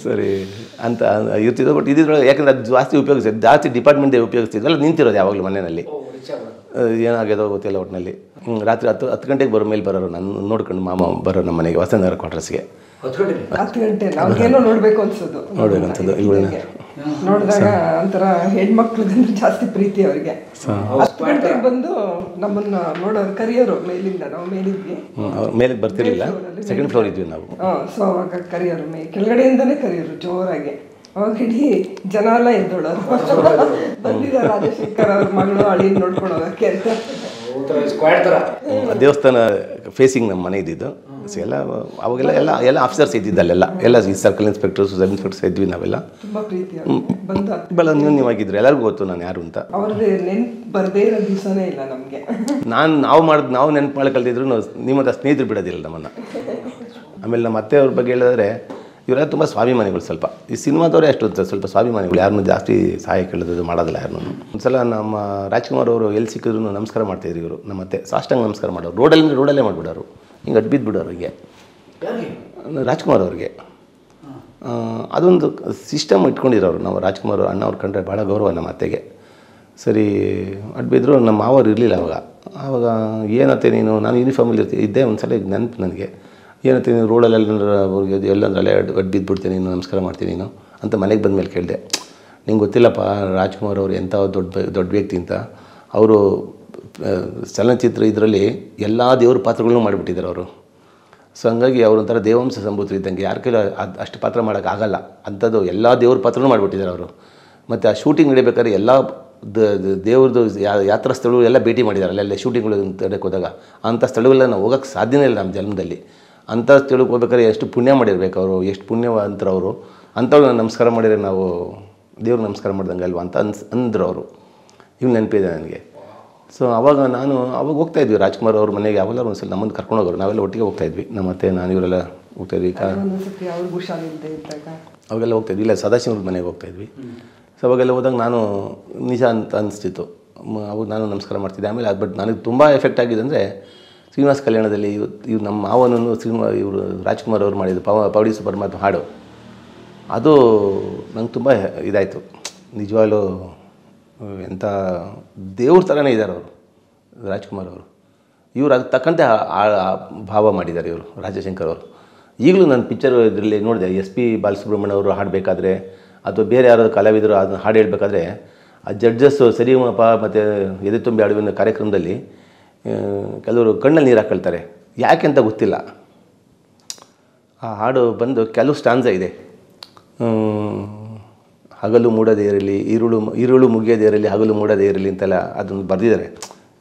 S1: ಸರಿ ಅಂತ ಇರ್ತಿದ್ದು ಬಟ್ ಇದ್ರೊಳಗೆ ಯಾಕಂದ್ರೆ ಅದು ಜಾಸ್ತಿ ಉಪಯೋಗಿಸ್ತಿದ್ದೆ ಜಾಸ್ತಿ ಡಿಪಾರ್ಟ್ಮೆಂಟೇ ಉಪಯೋಗಿಸ್ತಿದ್ವಲ್ಲ ನಿಂತಿರೋದು ಯಾವಾಗಲೂ ಮನೆಯಲ್ಲಿ. ಏನಾಗ್ಯದೋ ಗೊತ್ತಿಲ್ಲ ಒಟ್ಟಿನಲ್ಲಿ ರಾತ್ರಿ ಹತ್ತು ಹತ್ತು ಗಂಟೆಗೆ ಬರೋ ಮೇಲೆ ಬರೋರು ನಾನು ನೋಡ್ಕೊಂಡು ಮಾಮ ಬರೋ ನಮ್ಮ ಮನೆಗೆ ವಸಂತನಗರ ಕ್ವಾರ್ಟರ್ಸ್ಗೆ
S4: ಹತ್ತು ಗಂಟೆ
S3: ನೋಡ್ಬೇಕು ಅನ್ಸೋದು.
S1: ನೋಡ್ಬೇಕಂತದ್ದು ಇವಳನ್ನ
S3: ನೋಡಿದಾಗ ಒಂಥರ ಹೆಣ್ಮಕ್ಳಿಗಂದ್ರೆ ಜಾಸ್ತಿ ಪ್ರೀತಿ ಅವ್ರಿಗೆ. ಹತ್ತು ಗಂಟೆಗೆ ಬಂದು ನಮ್ಮನ್ನ ನೋಡೋರು ಕರಿಯೋರು ಮೇಲಿಂದ ನಾವು ಮೇಲಿದ್ವಿ.
S1: ಮೇಲಿಗೆ ಬರ್ತಿರಲಿಲ್ಲ. ಸೆಕೆಂಡ್ ಫ್ಲೋರ್ ಇದ್ವಿ ನಾವು.
S3: ಸೊ ಅವಾಗ ಕರಿಯೋರು ಮೇ ಕೆಳಗಡೆಯಿಂದನೇ ಕರಿಯೋರು ಜೋರಾಗಿ. ಅವಾಗ ಇಡೀ ಜನ ಎಲ್ಲ ಎದ್ದೋಳೋರು. ಬಂದಿದ್ದಾರೆ ರಾಜಶೇಖರ್ ಅವ್ರ ಮಗಳು ಅಳಿ ನೋಡ್ಕೊಂಡು ಹೋಗಕ್ಕೆ ಅಂತ.
S4: ಸ್ಕ್ವಾಡ್ ಥರ
S1: ದೇವಸ್ಥಾನ ಫೇಸಿಂಗ್ ನಮ್ಮ ಮನೆ ಇದ್ದಿದ್ದು. ಸೊ ಎಲ್ಲ ಅವಾಗೆಲ್ಲ ಎಲ್ಲ ಎಲ್ಲ ಆಫೀಸರ್ಸ್ ಇದ್ದಿದ್ದಲ್ಲೆಲ್ಲ ಎಲ್ಲ ಈ ಸರ್ಕಲ್ ಇನ್ಸ್ಪೆಕ್ಟರ್ಸ್ ಸಬ್ ಇನ್ಸ್ಪೆಕ್ಟರ್ಸ್ ಇದ್ವಿ ನಾವೆಲ್ಲ. ನೀವಾಗಿದ್ರು ಎಲ್ಲರಿಗೂ ಗೊತ್ತು ನಾನು ಯಾರು ಅಂತ.
S3: ಅವ್ರದ್ದು ನೆನ್ಪು ಬರದೇ ಇರೋ ದಿವಸನೇ ಇಲ್ಲ ನಮಗೆ.
S1: ನಾನು ನಾವು ಮಾಡಿದ್ ನಾವು ನೆನಪು ಮಾಡಿ ಕಲ್ತಿದ್ರು ನಿಮ್ಮ ಸ್ನೇಹಿತರು ಬಿಡೋದಿಲ್ಲ ನಮ್ಮನ್ನು. ಆಮೇಲೆ ನಮ್ಮ ಅತ್ತೆ ಅವ್ರ ಬಗ್ಗೆ ಹೇಳಿದ್ರೆ ಇವರೆಲ್ಲ ತುಂಬ ಸ್ವಾಭಿಮಾನಿಗಳು ಸ್ವಲ್ಪ. ಈ ಸಿನಿಮಾದವರೇ ಅಷ್ಟು ಸ್ವಲ್ಪ ಸ್ವಾಭಿಮಾನಿಗಳು. ಯಾರನ್ನೂ ಜಾಸ್ತಿ ಸಹಾಯ ಕೇಳೋದು ಮಾಡೋದಿಲ್ಲ ಯಾರನ್ನೂ. ಒಂದ್ಸಲ ನಮ್ಮ ರಾಜ್ಕುಮಾರ್ ಅವರು ಎಲ್ಲಿ ಸಿಕ್ಕಿದ್ರು ನಮಸ್ಕಾರ ಮಾಡ್ತಾಯಿದ್ರು ಇವರು. ನಮ್ಮ ಮತ್ತೆ ಸಾಷ್ಟಂಗ್ ನಮಸ್ಕಾರ ಮಾಡೋರು. ರೋಡಲ್ಲಿ ರೋಡಲ್ಲೇ ಮಾಡಿಬಿಡೋರು. ಹಿಂಗೆ ಅಡ್ಬಿದ್ದು ಬಿಡೋರು ಹೀಗೆ ರಾಜ್ಕುಮಾರ್ ಅವ್ರಿಗೆ. ಅದೊಂದು ಸಿಸ್ಟಮ್ ಇಟ್ಕೊಂಡಿರೋರು ನಾವು ರಾಜ್ಕುಮಾರ್ ಅಣ್ಣ ಅವ್ರು ಕಂಡ್ರೆ ಭಾಳ ಗೌರವ ನಮ್ಮ ಅತ್ತೆಗೆ. ಸರಿ ಅಡ್ಬಿದ್ರು ನಮ್ಮ ಮಾವರು ಇರಲಿಲ್ಲ ಅವಾಗ ಆವಾಗ ಏನತ್ತೆ ನೀನು? ನಾನು ಯೂನಿಫಾರ್ಮಲ್ಲಿ ಇರ್ತೀನಿ ಇದ್ದೆ ಒಂದು ಸಲ ನೆನಪು ನನಗೆ. ಏನತ್ತೆ ನೀನು ರೋಡಲ್ಲೆಲ್ಲ ಎಲ್ಲಂದ್ರೆ ಅಲ್ಲೇ ಅಡ್ ಬಿದ್ದುಬಿಡ್ತೀನಿ ನೀನು ನಮಸ್ಕಾರ ಮಾಡ್ತೀನಿ ನೀನು ಅಂತ ಮನೆಗೆ ಬಂದ ಮೇಲೆ ಕೇಳಿದೆ. ನಿಂಗೆ ಗೊತ್ತಿಲ್ಲಪ್ಪ, ರಾಜ್ಕುಮಾರ್ ಅವರು ಎಂಥ ದೊಡ್ಡ ದೊಡ್ಡ ವ್ಯಕ್ತಿ ಅಂತ. ಅವರು ಚಲನಚಿತ್ರ ಇದರಲ್ಲಿ ಎಲ್ಲ ದೇವ್ರ ಪಾತ್ರಗಳನ್ನೂ ಮಾಡಿಬಿಟ್ಟಿದ್ದಾರೆ ಅವರು. ಸೊ ಹಂಗಾಗಿ ಅವರು ಒಂಥರ ದೇವಾಂಶ ಸಂಭೂತರು ಇದ್ದಂಗೆ. ಯಾರ ಕೈಲೂ ಅದು ಅಷ್ಟು ಪಾತ್ರ ಮಾಡೋಕ್ಕಾಗಲ್ಲ ಅಂಥದ್ದು ಎಲ್ಲ ದೇವ್ರ ಪಾತ್ರನೂ ಮಾಡಿಬಿಟ್ಟಿದ್ದಾರೆ ಅವರು. ಮತ್ತು ಆ ಶೂಟಿಂಗ್ ನಡಿಬೇಕಾದ್ರೆ ಎಲ್ಲ ದ- ದೇವ್ರದ್ದು ಯಾ- ಯಾತ್ರಾ ಸ್ಥಳಗಳು ಎಲ್ಲ ಭೇಟಿ ಮಾಡಿದ್ದಾರೆ ಅಲ್ಲೆಲ್ಲ ಶೂಟಿಂಗ್ಗಳು ತಡಕ್ಕೆ ಹೋದಾಗ. ಅಂಥ ಸ್ಥಳಗಳೆಲ್ಲ ನಾವು ಹೋಗೋಕ್ಕೆ ಸಾಧ್ಯನೇ ಇಲ್ಲ ನಮ್ಮ ಜನ್ಮದಲ್ಲಿ. ಅಂಥ ತಿಳ್ಕೊಬೇಕಾದ್ರೆ ಎಷ್ಟು ಪುಣ್ಯ ಮಾಡಿರ್ಬೇಕು ಅವರು ಎಷ್ಟು ಪುಣ್ಯವಂತರು ಅವರು. ಅಂಥವ್ರು ನಮಸ್ಕಾರ ಮಾಡಿದರೆ ನಾವು ದೇವ್ರಿಗೆ ನಮಸ್ಕಾರ ಮಾಡ್ದಂಗೆ ಅಲ್ವಾ ಅಂತ ಅನ್ಸ್ ಅಂದರು ಅವರು. ಇವ್ ನೆನಪಿದೆ ನನಗೆ. ಸೊ ಅವಾಗ ನಾನು ಅವಾಗ ಹೋಗ್ತಾ ಇದ್ವಿ. ರಾಜ್ಕುಮಾರ್ ಅವ್ರ ಮನೆಗೆ ಯಾವೆಲ್ಲ ಒಂದ್ಸಲ ನಮ್ಮನ್ನು ಕರ್ಕೊಂಡು ಹೋಗೋರು. ನಾವೆಲ್ಲ ಒಟ್ಟಿಗೆ ಹೋಗ್ತಾ ಇದ್ವಿ. ನಮ್ಮ ಅತ್ತೆ ನಾನು ಇವರೆಲ್ಲ ಹೋಗ್ತಾ ಇದ್ವಿ. ಕಾ
S3: ಒಂದೊಂದ್ಸತಿ ಅವ್ರಿಗೆ ಹುಷಾರಿಲ್ಲದೆ ಇದ್ದಾಗ.
S1: ಅವಾಗೆಲ್ಲ ಹೋಗ್ತಾ ಇದ್ವಿ. ಇಲ್ಲ ಸದಾಶಿವ್ರ ಮನೆಗೆ ಹೋಗ್ತಾ ಇದ್ವಿ. ಸೊ ಅವಾಗೆಲ್ಲ ಹೋದಾಗ ನಾನು ನಿಜ ಅಂತ ಅನಿಸ್ತಿತ್ತು. ಅವಾಗ ನಾನು ನಮಸ್ಕಾರ ಮಾಡ್ತಿದ್ದೆ. ಆಮೇಲೆ ಅದು ಬಟ್ ನನಗೆ ತುಂಬ ಎಫೆಕ್ಟ್ ಆಗಿದೆ ಅಂದರೆ ಶ್ರೀನಿವಾಸ ಕಲ್ಯಾಣದಲ್ಲಿ ಇವ್ರು ನಮ್ಮ ಮಾವನನ್ನು ಶ್ರೀನಿವಾ, ಇವರು ರಾಜ್ಕುಮಾರ್ ಅವರು ಮಾಡಿದ್ದು ಪವ ಪೌಡಿ ಸೂಪರ್ ಹಾಡು. ಅದು ನಂಗೆ ತುಂಬ ಇದಾಯಿತು. ನಿಜವಾಗ್ಲೂ ಎಂಥ ದೇವ್ರ ಥರನೇ ಇದ್ದಾರೆ ಅವರು, ರಾಜ್ಕುಮಾರ್ ಅವರು. ಇವರು ಅದಕ್ಕೆ ತಕ್ಕಂತೆ ಭಾವ ಮಾಡಿದ್ದಾರೆ ಇವರು, ರಾಜಶಂಕರ್ ಅವರು. ಈಗಲೂ ನಾನು ಪಿಕ್ಚರ್ ಇದರಲ್ಲಿ ನೋಡಿದೆ, ಎಸ್ ಪಿ ಬಾಲಸುಬ್ರಹ್ಮಣ್ಯ ಅವರು ಹಾಡಬೇಕಾದ್ರೆ ಅಥವಾ ಬೇರೆ ಯಾರಾದ್ರು ಕಲಾವಿದರು ಅದನ್ನು ಹಾಡು ಹೇಳಬೇಕಾದ್ರೆ, ಆ ಜಡ್ಜಸ್ಸು ಸರಿಗಮಪ ಮತ್ತು ಎದೆ ತುಂಬಿ ಆಡುವಿನ ಕಾರ್ಯಕ್ರಮದಲ್ಲಿ ಕೆಲವರು ಕಣ್ಣಲ್ಲಿ ನೀರು ಹಾಕೊಳ್ತಾರೆ. ಯಾಕೆ ಅಂತ ಗೊತ್ತಿಲ್ಲ. ಆ ಹಾಡು ಬಂದು ಕೆಲವು ಸ್ಟಾನ್ಸ ಇದೆ. ಹಗಲು ಮೂಡದೇ ಇರಲಿ ಈರುಳು ಈರುಳು ಮುಗಿಯದೇ ಇರಲಿ, ಹಗಲು ಮೂಡದೇ ಇರಲಿ ಅಂತೆಲ್ಲ ಅದನ್ನು ಬರೆದಿದ್ದಾರೆ.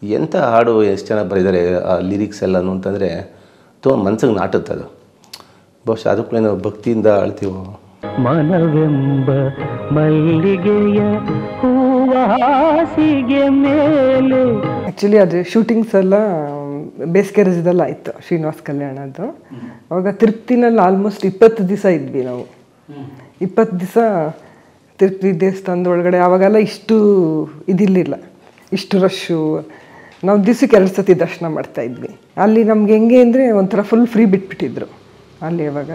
S1: ಎಂಥ ಹಾಡು ಎಷ್ಟು ಚೆನ್ನಾಗಿ ಬರೆದಿದ್ದಾರೆ, ಆ ಲಿರಿಕ್ಸ್ ಎಲ್ಲನೂ ಅಂತಂದರೆ ತುಂಬ ಮನ್ಸಿಗೆ ನಾಟುತ್ತೆ ಅದು. ಬಹುಶಃ ಅದಕ್ಕೂ ನಾವು ಭಕ್ತಿಯಿಂದ ಅಳ್ತೀವೋ
S2: ಮನವೆಂಬ ಮಲ್ಲಿಗೆಯ ಹಾಸಿಗೆ ಮೇಲೆ.
S3: ಆ್ಯಕ್ಚುಲಿ ಅದು ಶೂಟಿಂಗ್ಸ್ ಎಲ್ಲ ಬೇಸಿಗೆ ರಜದಲ್ಲ ಆಯಿತು ಶ್ರೀನಿವಾಸ್ ಕಲ್ಯಾಣದ್ದು. ಅವಾಗ ತಿರುಪ್ತಿನಲ್ಲಿ ಆಲ್ಮೋಸ್ಟ್ ಇಪ್ಪತ್ತು ದಿವಸ ಇದ್ವಿ ನಾವು. ಇಪ್ಪತ್ತು ದಿವಸ ತಿರುಪತಿ ದೇವಸ್ಥಾನದ ಒಳಗಡೆ ಅವಾಗೆಲ್ಲ ಇಷ್ಟು ಇದಿರಲಿಲ್ಲ. ಇಷ್ಟು ರಶ್ಶು ನಾವು ದಿವ್ಸಕ್ಕೆ ಎರಡು ಸತಿ ದರ್ಶನ ಮಾಡ್ತಾ ಇದ್ವಿ. ಅಲ್ಲಿ ನಮ್ಗೆ ಹೆಂಗೆ ಅಂದರೆ ಒಂಥರ ಫುಲ್ ಫ್ರೀ ಬಿಟ್ಬಿಟ್ಟಿದ್ರು. ಅಲ್ಲಿ ಅವಾಗ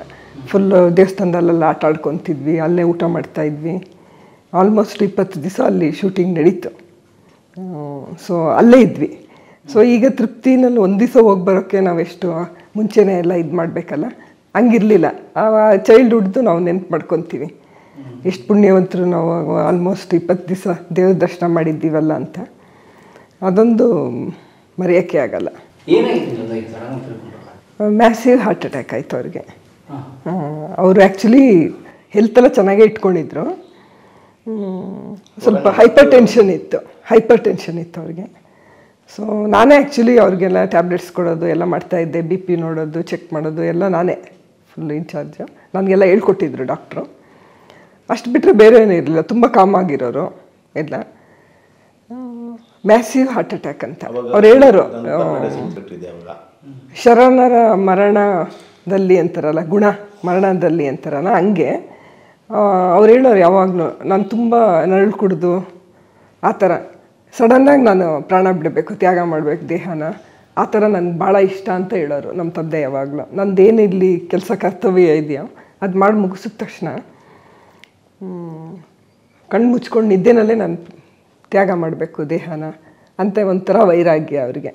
S3: ಫುಲ್ ದೇವಸ್ಥಾನದಲ್ಲೆಲ್ಲ ಆಟ ಆಡ್ಕೊತಿದ್ವಿ, ಅಲ್ಲೇ ಊಟ ಮಾಡ್ತಾ ಇದ್ವಿ. ಆಲ್ಮೋಸ್ಟ್ ಇಪ್ಪತ್ತು ದಿವಸ ಅಲ್ಲಿ ಶೂಟಿಂಗ್ ನಡೀತು. ಸೊ ಅಲ್ಲೇ ಇದ್ವಿ. ಸೊ ಈಗ ತೃಪ್ತಿನಲ್ಲಿ ಒಂದು ದಿವಸ ಹೋಗಿ ಬರೋಕ್ಕೆ ನಾವೆಷ್ಟು ಮುಂಚೆನೇ ಎಲ್ಲ ಇದು ಮಾಡಬೇಕಲ್ಲ? ಹಂಗಿರಲಿಲ್ಲ. ಆ ಚೈಲ್ಡ್ಹುಡ್ದು ನಾವು ನೆನ್ಪು ಮಾಡ್ಕೊತೀವಿ. ಎಷ್ಟು ಪುಣ್ಯವಂತರು ನಾವು ಆಲ್ಮೋಸ್ಟ್ ಇಪ್ಪತ್ತು ದಿವಸ ದೇವ್ರ ದರ್ಶನ ಮಾಡಿದ್ದೀವಲ್ಲ ಅಂತ. ಅದೊಂದು ಮರೆಯೋಕ್ಕೆ ಆಗಲ್ಲ. ಮ್ಯಾಸಿವ್ ಹಾರ್ಟ್ ಅಟ್ಯಾಕ್ ಆಯಿತು ಅವ್ರಿಗೆ. ಅವರು ಆ್ಯಕ್ಚುಲಿ ಹೆಲ್ತ್ ಎಲ್ಲ ಚೆನ್ನಾಗೇ ಇಟ್ಕೊಂಡಿದ್ರು. ಸ್ವಲ್ಪ ಹೈಪರ್ ಟೆನ್ಷನ್ ಇತ್ತು. ಹೈಪರ್ ಟೆನ್ಷನ್ ಇತ್ತು ಅವ್ರಿಗೆ. ಸೊ ನಾನೇ ಆ್ಯಕ್ಚುಲಿ ಅವ್ರಿಗೆಲ್ಲ ಟ್ಯಾಬ್ಲೆಟ್ಸ್ ಕೊಡೋದು ಎಲ್ಲ ಮಾಡ್ತಾ ಇದ್ದೆ. ಬಿ ಪಿ ನೋಡೋದು ಚೆಕ್ ಮಾಡೋದು ಎಲ್ಲ ನಾನೇ ಫುಲ್ ಇನ್ಚಾರ್ಜು ನನಗೆಲ್ಲ ಹೇಳ್ಕೊಟ್ಟಿದ್ರು ಡಾಕ್ಟ್ರು ಅಷ್ಟು ಬಿಟ್ಟರೆ ಬೇರೆ ಏನೂ ಇರಲಿಲ್ಲ. ತುಂಬ ಕಾಮ್ ಆಗಿರೋರು ಎಲ್ಲ. ಮ್ಯಾಸಿವ್ ಹಾರ್ಟ್ ಅಟ್ಯಾಕ್ ಅಂತ. ಅವ್ರು ಹೇಳೋರು ಶರಣರ ಮರಣದಲ್ಲಿ ಅಂತಾರಲ್ಲ ಗುಣ ಮರಣದಲ್ಲಿ ಅಂತಾರಲ್ಲ ಹಂಗೆ. ಅವ್ರು ಹೇಳೋರು ಯಾವಾಗಲೂ, ನಾನು ತುಂಬ ನರಳು ಕುಡಿದು, ಆ ಥರ. ಸಡನ್ನಾಗಿ ನಾನು ಪ್ರಾಣ ಬಿಡಬೇಕು, ತ್ಯಾಗ ಮಾಡಬೇಕು, ದೇಹನ. ಆ ಥರ ನನಗೆ ಭಾಳ ಇಷ್ಟ ಅಂತ ಹೇಳೋರು ನಮ್ಮ ತಂದೆ ಯಾವಾಗಲೂ. ನಂದೇನು ಇಲ್ಲಿ ಕೆಲಸ ಕರ್ತವ್ಯ ಇದೆಯೋ? ಅದು ಮಾಡಿ ಮುಗಿಸಿದ ತಕ್ಷಣ ಕಣ್ಣು ಮುಚ್ಕೊಂಡು ನಿದ್ದೆನಲ್ಲೇ ನಾನು ತ್ಯಾಗ ಮಾಡಬೇಕು, ದೇಹನ. ಅಂತ ಒಂಥರ ವೈರಾಗ್ಯ ಅವರಿಗೆ.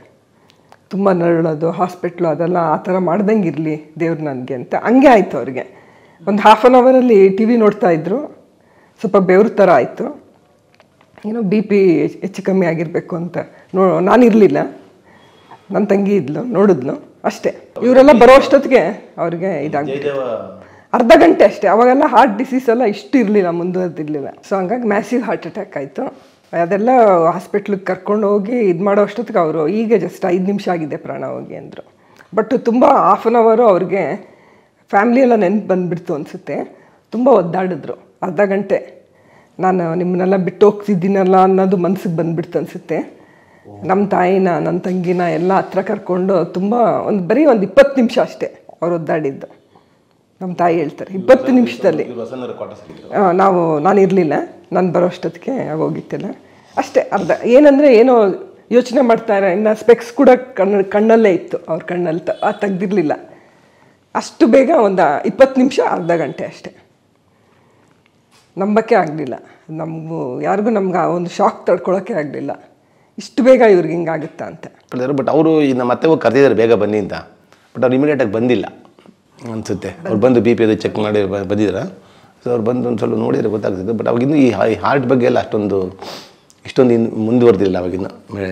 S3: ತುಂಬ ನರಳೋದು, ಹಾಸ್ಪಿಟ್ಲು ಅದೆಲ್ಲ ಆ ಥರ ಮಾಡ್ದಂಗೆ ಇರಲಿ ದೇವ್ರು ನನಗೆ ಅಂತ. ಹಂಗೆ ಆಯಿತು ಅವ್ರಿಗೆ. ಒಂದು ಹಾಫ್ ಆನ್ ಅವರಲ್ಲಿ ಟಿ ವಿ ನೋಡ್ತಾ ಇದ್ರು. ಸ್ವಲ್ಪ ಬೆವ್ರ ಥರ ಆಯಿತು. ಏನೋ ಬಿ ಪಿ ಹೆಚ್ಚು ಕಮ್ಮಿ ಆಗಿರಬೇಕು ಅಂತ. ನೋ ನಾನಿರಲಿಲ್ಲ ನನ್ನ ತಂಗಿ ಇದ್ಲು ನೋಡಿದ್ಲು ಅಷ್ಟೇ. ಇವರೆಲ್ಲ ಬರೋ ಅಷ್ಟೊತ್ತಿಗೆ ಅವ್ರಿಗೆ ಇದಾಗಿದೆ ಅರ್ಧ ಗಂಟೆ ಅಷ್ಟೇ. ಅವಾಗೆಲ್ಲ ಹಾರ್ಟ್ ಡಿಸೀಸ್ ಎಲ್ಲ ಇಷ್ಟು ಇರಲಿಲ್ಲ ಮುಂದುವರೆದಿರಲಿಲ್ಲ ಸೊ ಹಂಗಾಗಿ ಮ್ಯಾಸಿವ್ ಹಾರ್ಟ್ ಅಟ್ಯಾಕ್ ಆಯಿತು. ಅದೆಲ್ಲ ಹಾಸ್ಪಿಟ್ಲಿಗೆ ಕರ್ಕೊಂಡು ಹೋಗಿ ಇದು ಮಾಡೋ ಅಷ್ಟೊತ್ತಿಗೆ ಅವರು ಈಗ ಜಸ್ಟ್ ಐದು ನಿಮಿಷ ಆಗಿದೆ ಪ್ರಾಣ ಹೋಗಿ ಅಂದರು. ಬಟ್ ತುಂಬ ಹಾಫ್ ಆನ್ ಅವರು ಅವ್ರಿಗೆ ಫ್ಯಾಮ್ಲಿ ಎಲ್ಲ ನೆನಪು ಬಂದುಬಿಡ್ತು ಅನಿಸುತ್ತೆ. ತುಂಬ ಒದ್ದಾಡಿದ್ರು. ಅರ್ಧ ಗಂಟೆ. ನಾನು ನಿಮ್ಮನ್ನೆಲ್ಲ ಬಿಟ್ಟು ಹೋಗ್ತಿದ್ದೀನಲ್ಲ ಅನ್ನೋದು ಮನಸ್ಸಿಗೆ ಬಂದುಬಿಡ್ತು ಅನಿಸುತ್ತೆ. ನಮ್ಮ ತಾಯಿನ ನನ್ನ ತಂಗಿನ ಎಲ್ಲ ಹತ್ರ ಕರ್ಕೊಂಡು ತುಂಬ ಒಂದು ಬರೀ ಒಂದು ಇಪ್ಪತ್ತು ನಿಮಿಷ ಅಷ್ಟೇ ಅವ್ರು ಒದ್ದಾಡಿದ್ದು. ನಮ್ಮ ತಾಯಿ ಹೇಳ್ತಾರೆ ಇಪ್ಪತ್ತು ನಿಮಿಷದಲ್ಲಿ. ನಾವು ನಾನು ಇರಲಿಲ್ಲ. ನಾನು ಬರೋ ಅಷ್ಟೊತ್ತಿಗೆ ಹೋಗಿತ್ತಲ್ಲ ಅಷ್ಟೇ ಅರ್ಧ. ಏನಂದರೆ ಏನೋ ಯೋಚನೆ ಮಾಡ್ತಾರೆ ಇನ್ನು ಸ್ಪೆಕ್ಸ್ ಕೂಡ ಕಣ್ಣು ಕಣ್ಣಲ್ಲೇ ಇತ್ತು. ಅವ್ರ ಕಣ್ಣಲ್ಲಿ ತ ತೆಗ್ದಿರಲಿಲ್ಲ. ಅಷ್ಟು ಬೇಗ ಒಂದು ಇಪ್ಪತ್ತು ನಿಮಿಷ ಅರ್ಧ ಗಂಟೆ ಅಷ್ಟೇ. ನಂಬಕ್ಕೆ ಆಗಲಿಲ್ಲ. ನಮಗೂ, ಯಾರಿಗೂ ನಮ್ಗೆ ಆ ಒಂದು ಶಾಕ್ ತಡ್ಕೊಳ್ಳೋಕೆ ಆಗಲಿಲ್ಲ. ಇಷ್ಟು ಬೇಗ ಇವ್ರಿಗೆ ಹಿಂಗಾಗುತ್ತಾ ಅಂತ.
S1: ಬಟ್ ಅವರು ನಮ್ಮ ಮತ್ತೆ ಹೋಗಿ ಕರೆದಿದ್ದಾರೆ ಬೇಗ ಬನ್ನಿ ಅಂತ. ಬಟ್ ಅವ್ರು ಇಮಿಡಿಯೇಟಾಗಿ ಬಂದಿಲ್ಲ ಅನಿಸುತ್ತೆ. ಅವ್ರು ಬಂದು ಬಿ ಪಿ ಅದು ಚೆಕ್ ಮಾಡಿ ಬಂದಿದ್ದಾರೆ ಸೊ ಅವ್ರು ಬಂದು ಒಂದು ಸ್ವಲ್ಪ ನೋಡಿದರೆ ಗೊತ್ತಾಗ್ತಿತ್ತು ಬಟ್ ಅವಾಗಿನ್ನೂ ಈ ಹಾರ್ಟ್ ಬಗ್ಗೆ ಎಲ್ಲ ಅಷ್ಟೊಂದು ಇಷ್ಟೊಂದು ಇನ್ನು ಮುಂದುವರೆದಿಲ್ಲ ಅವಾಗಿನ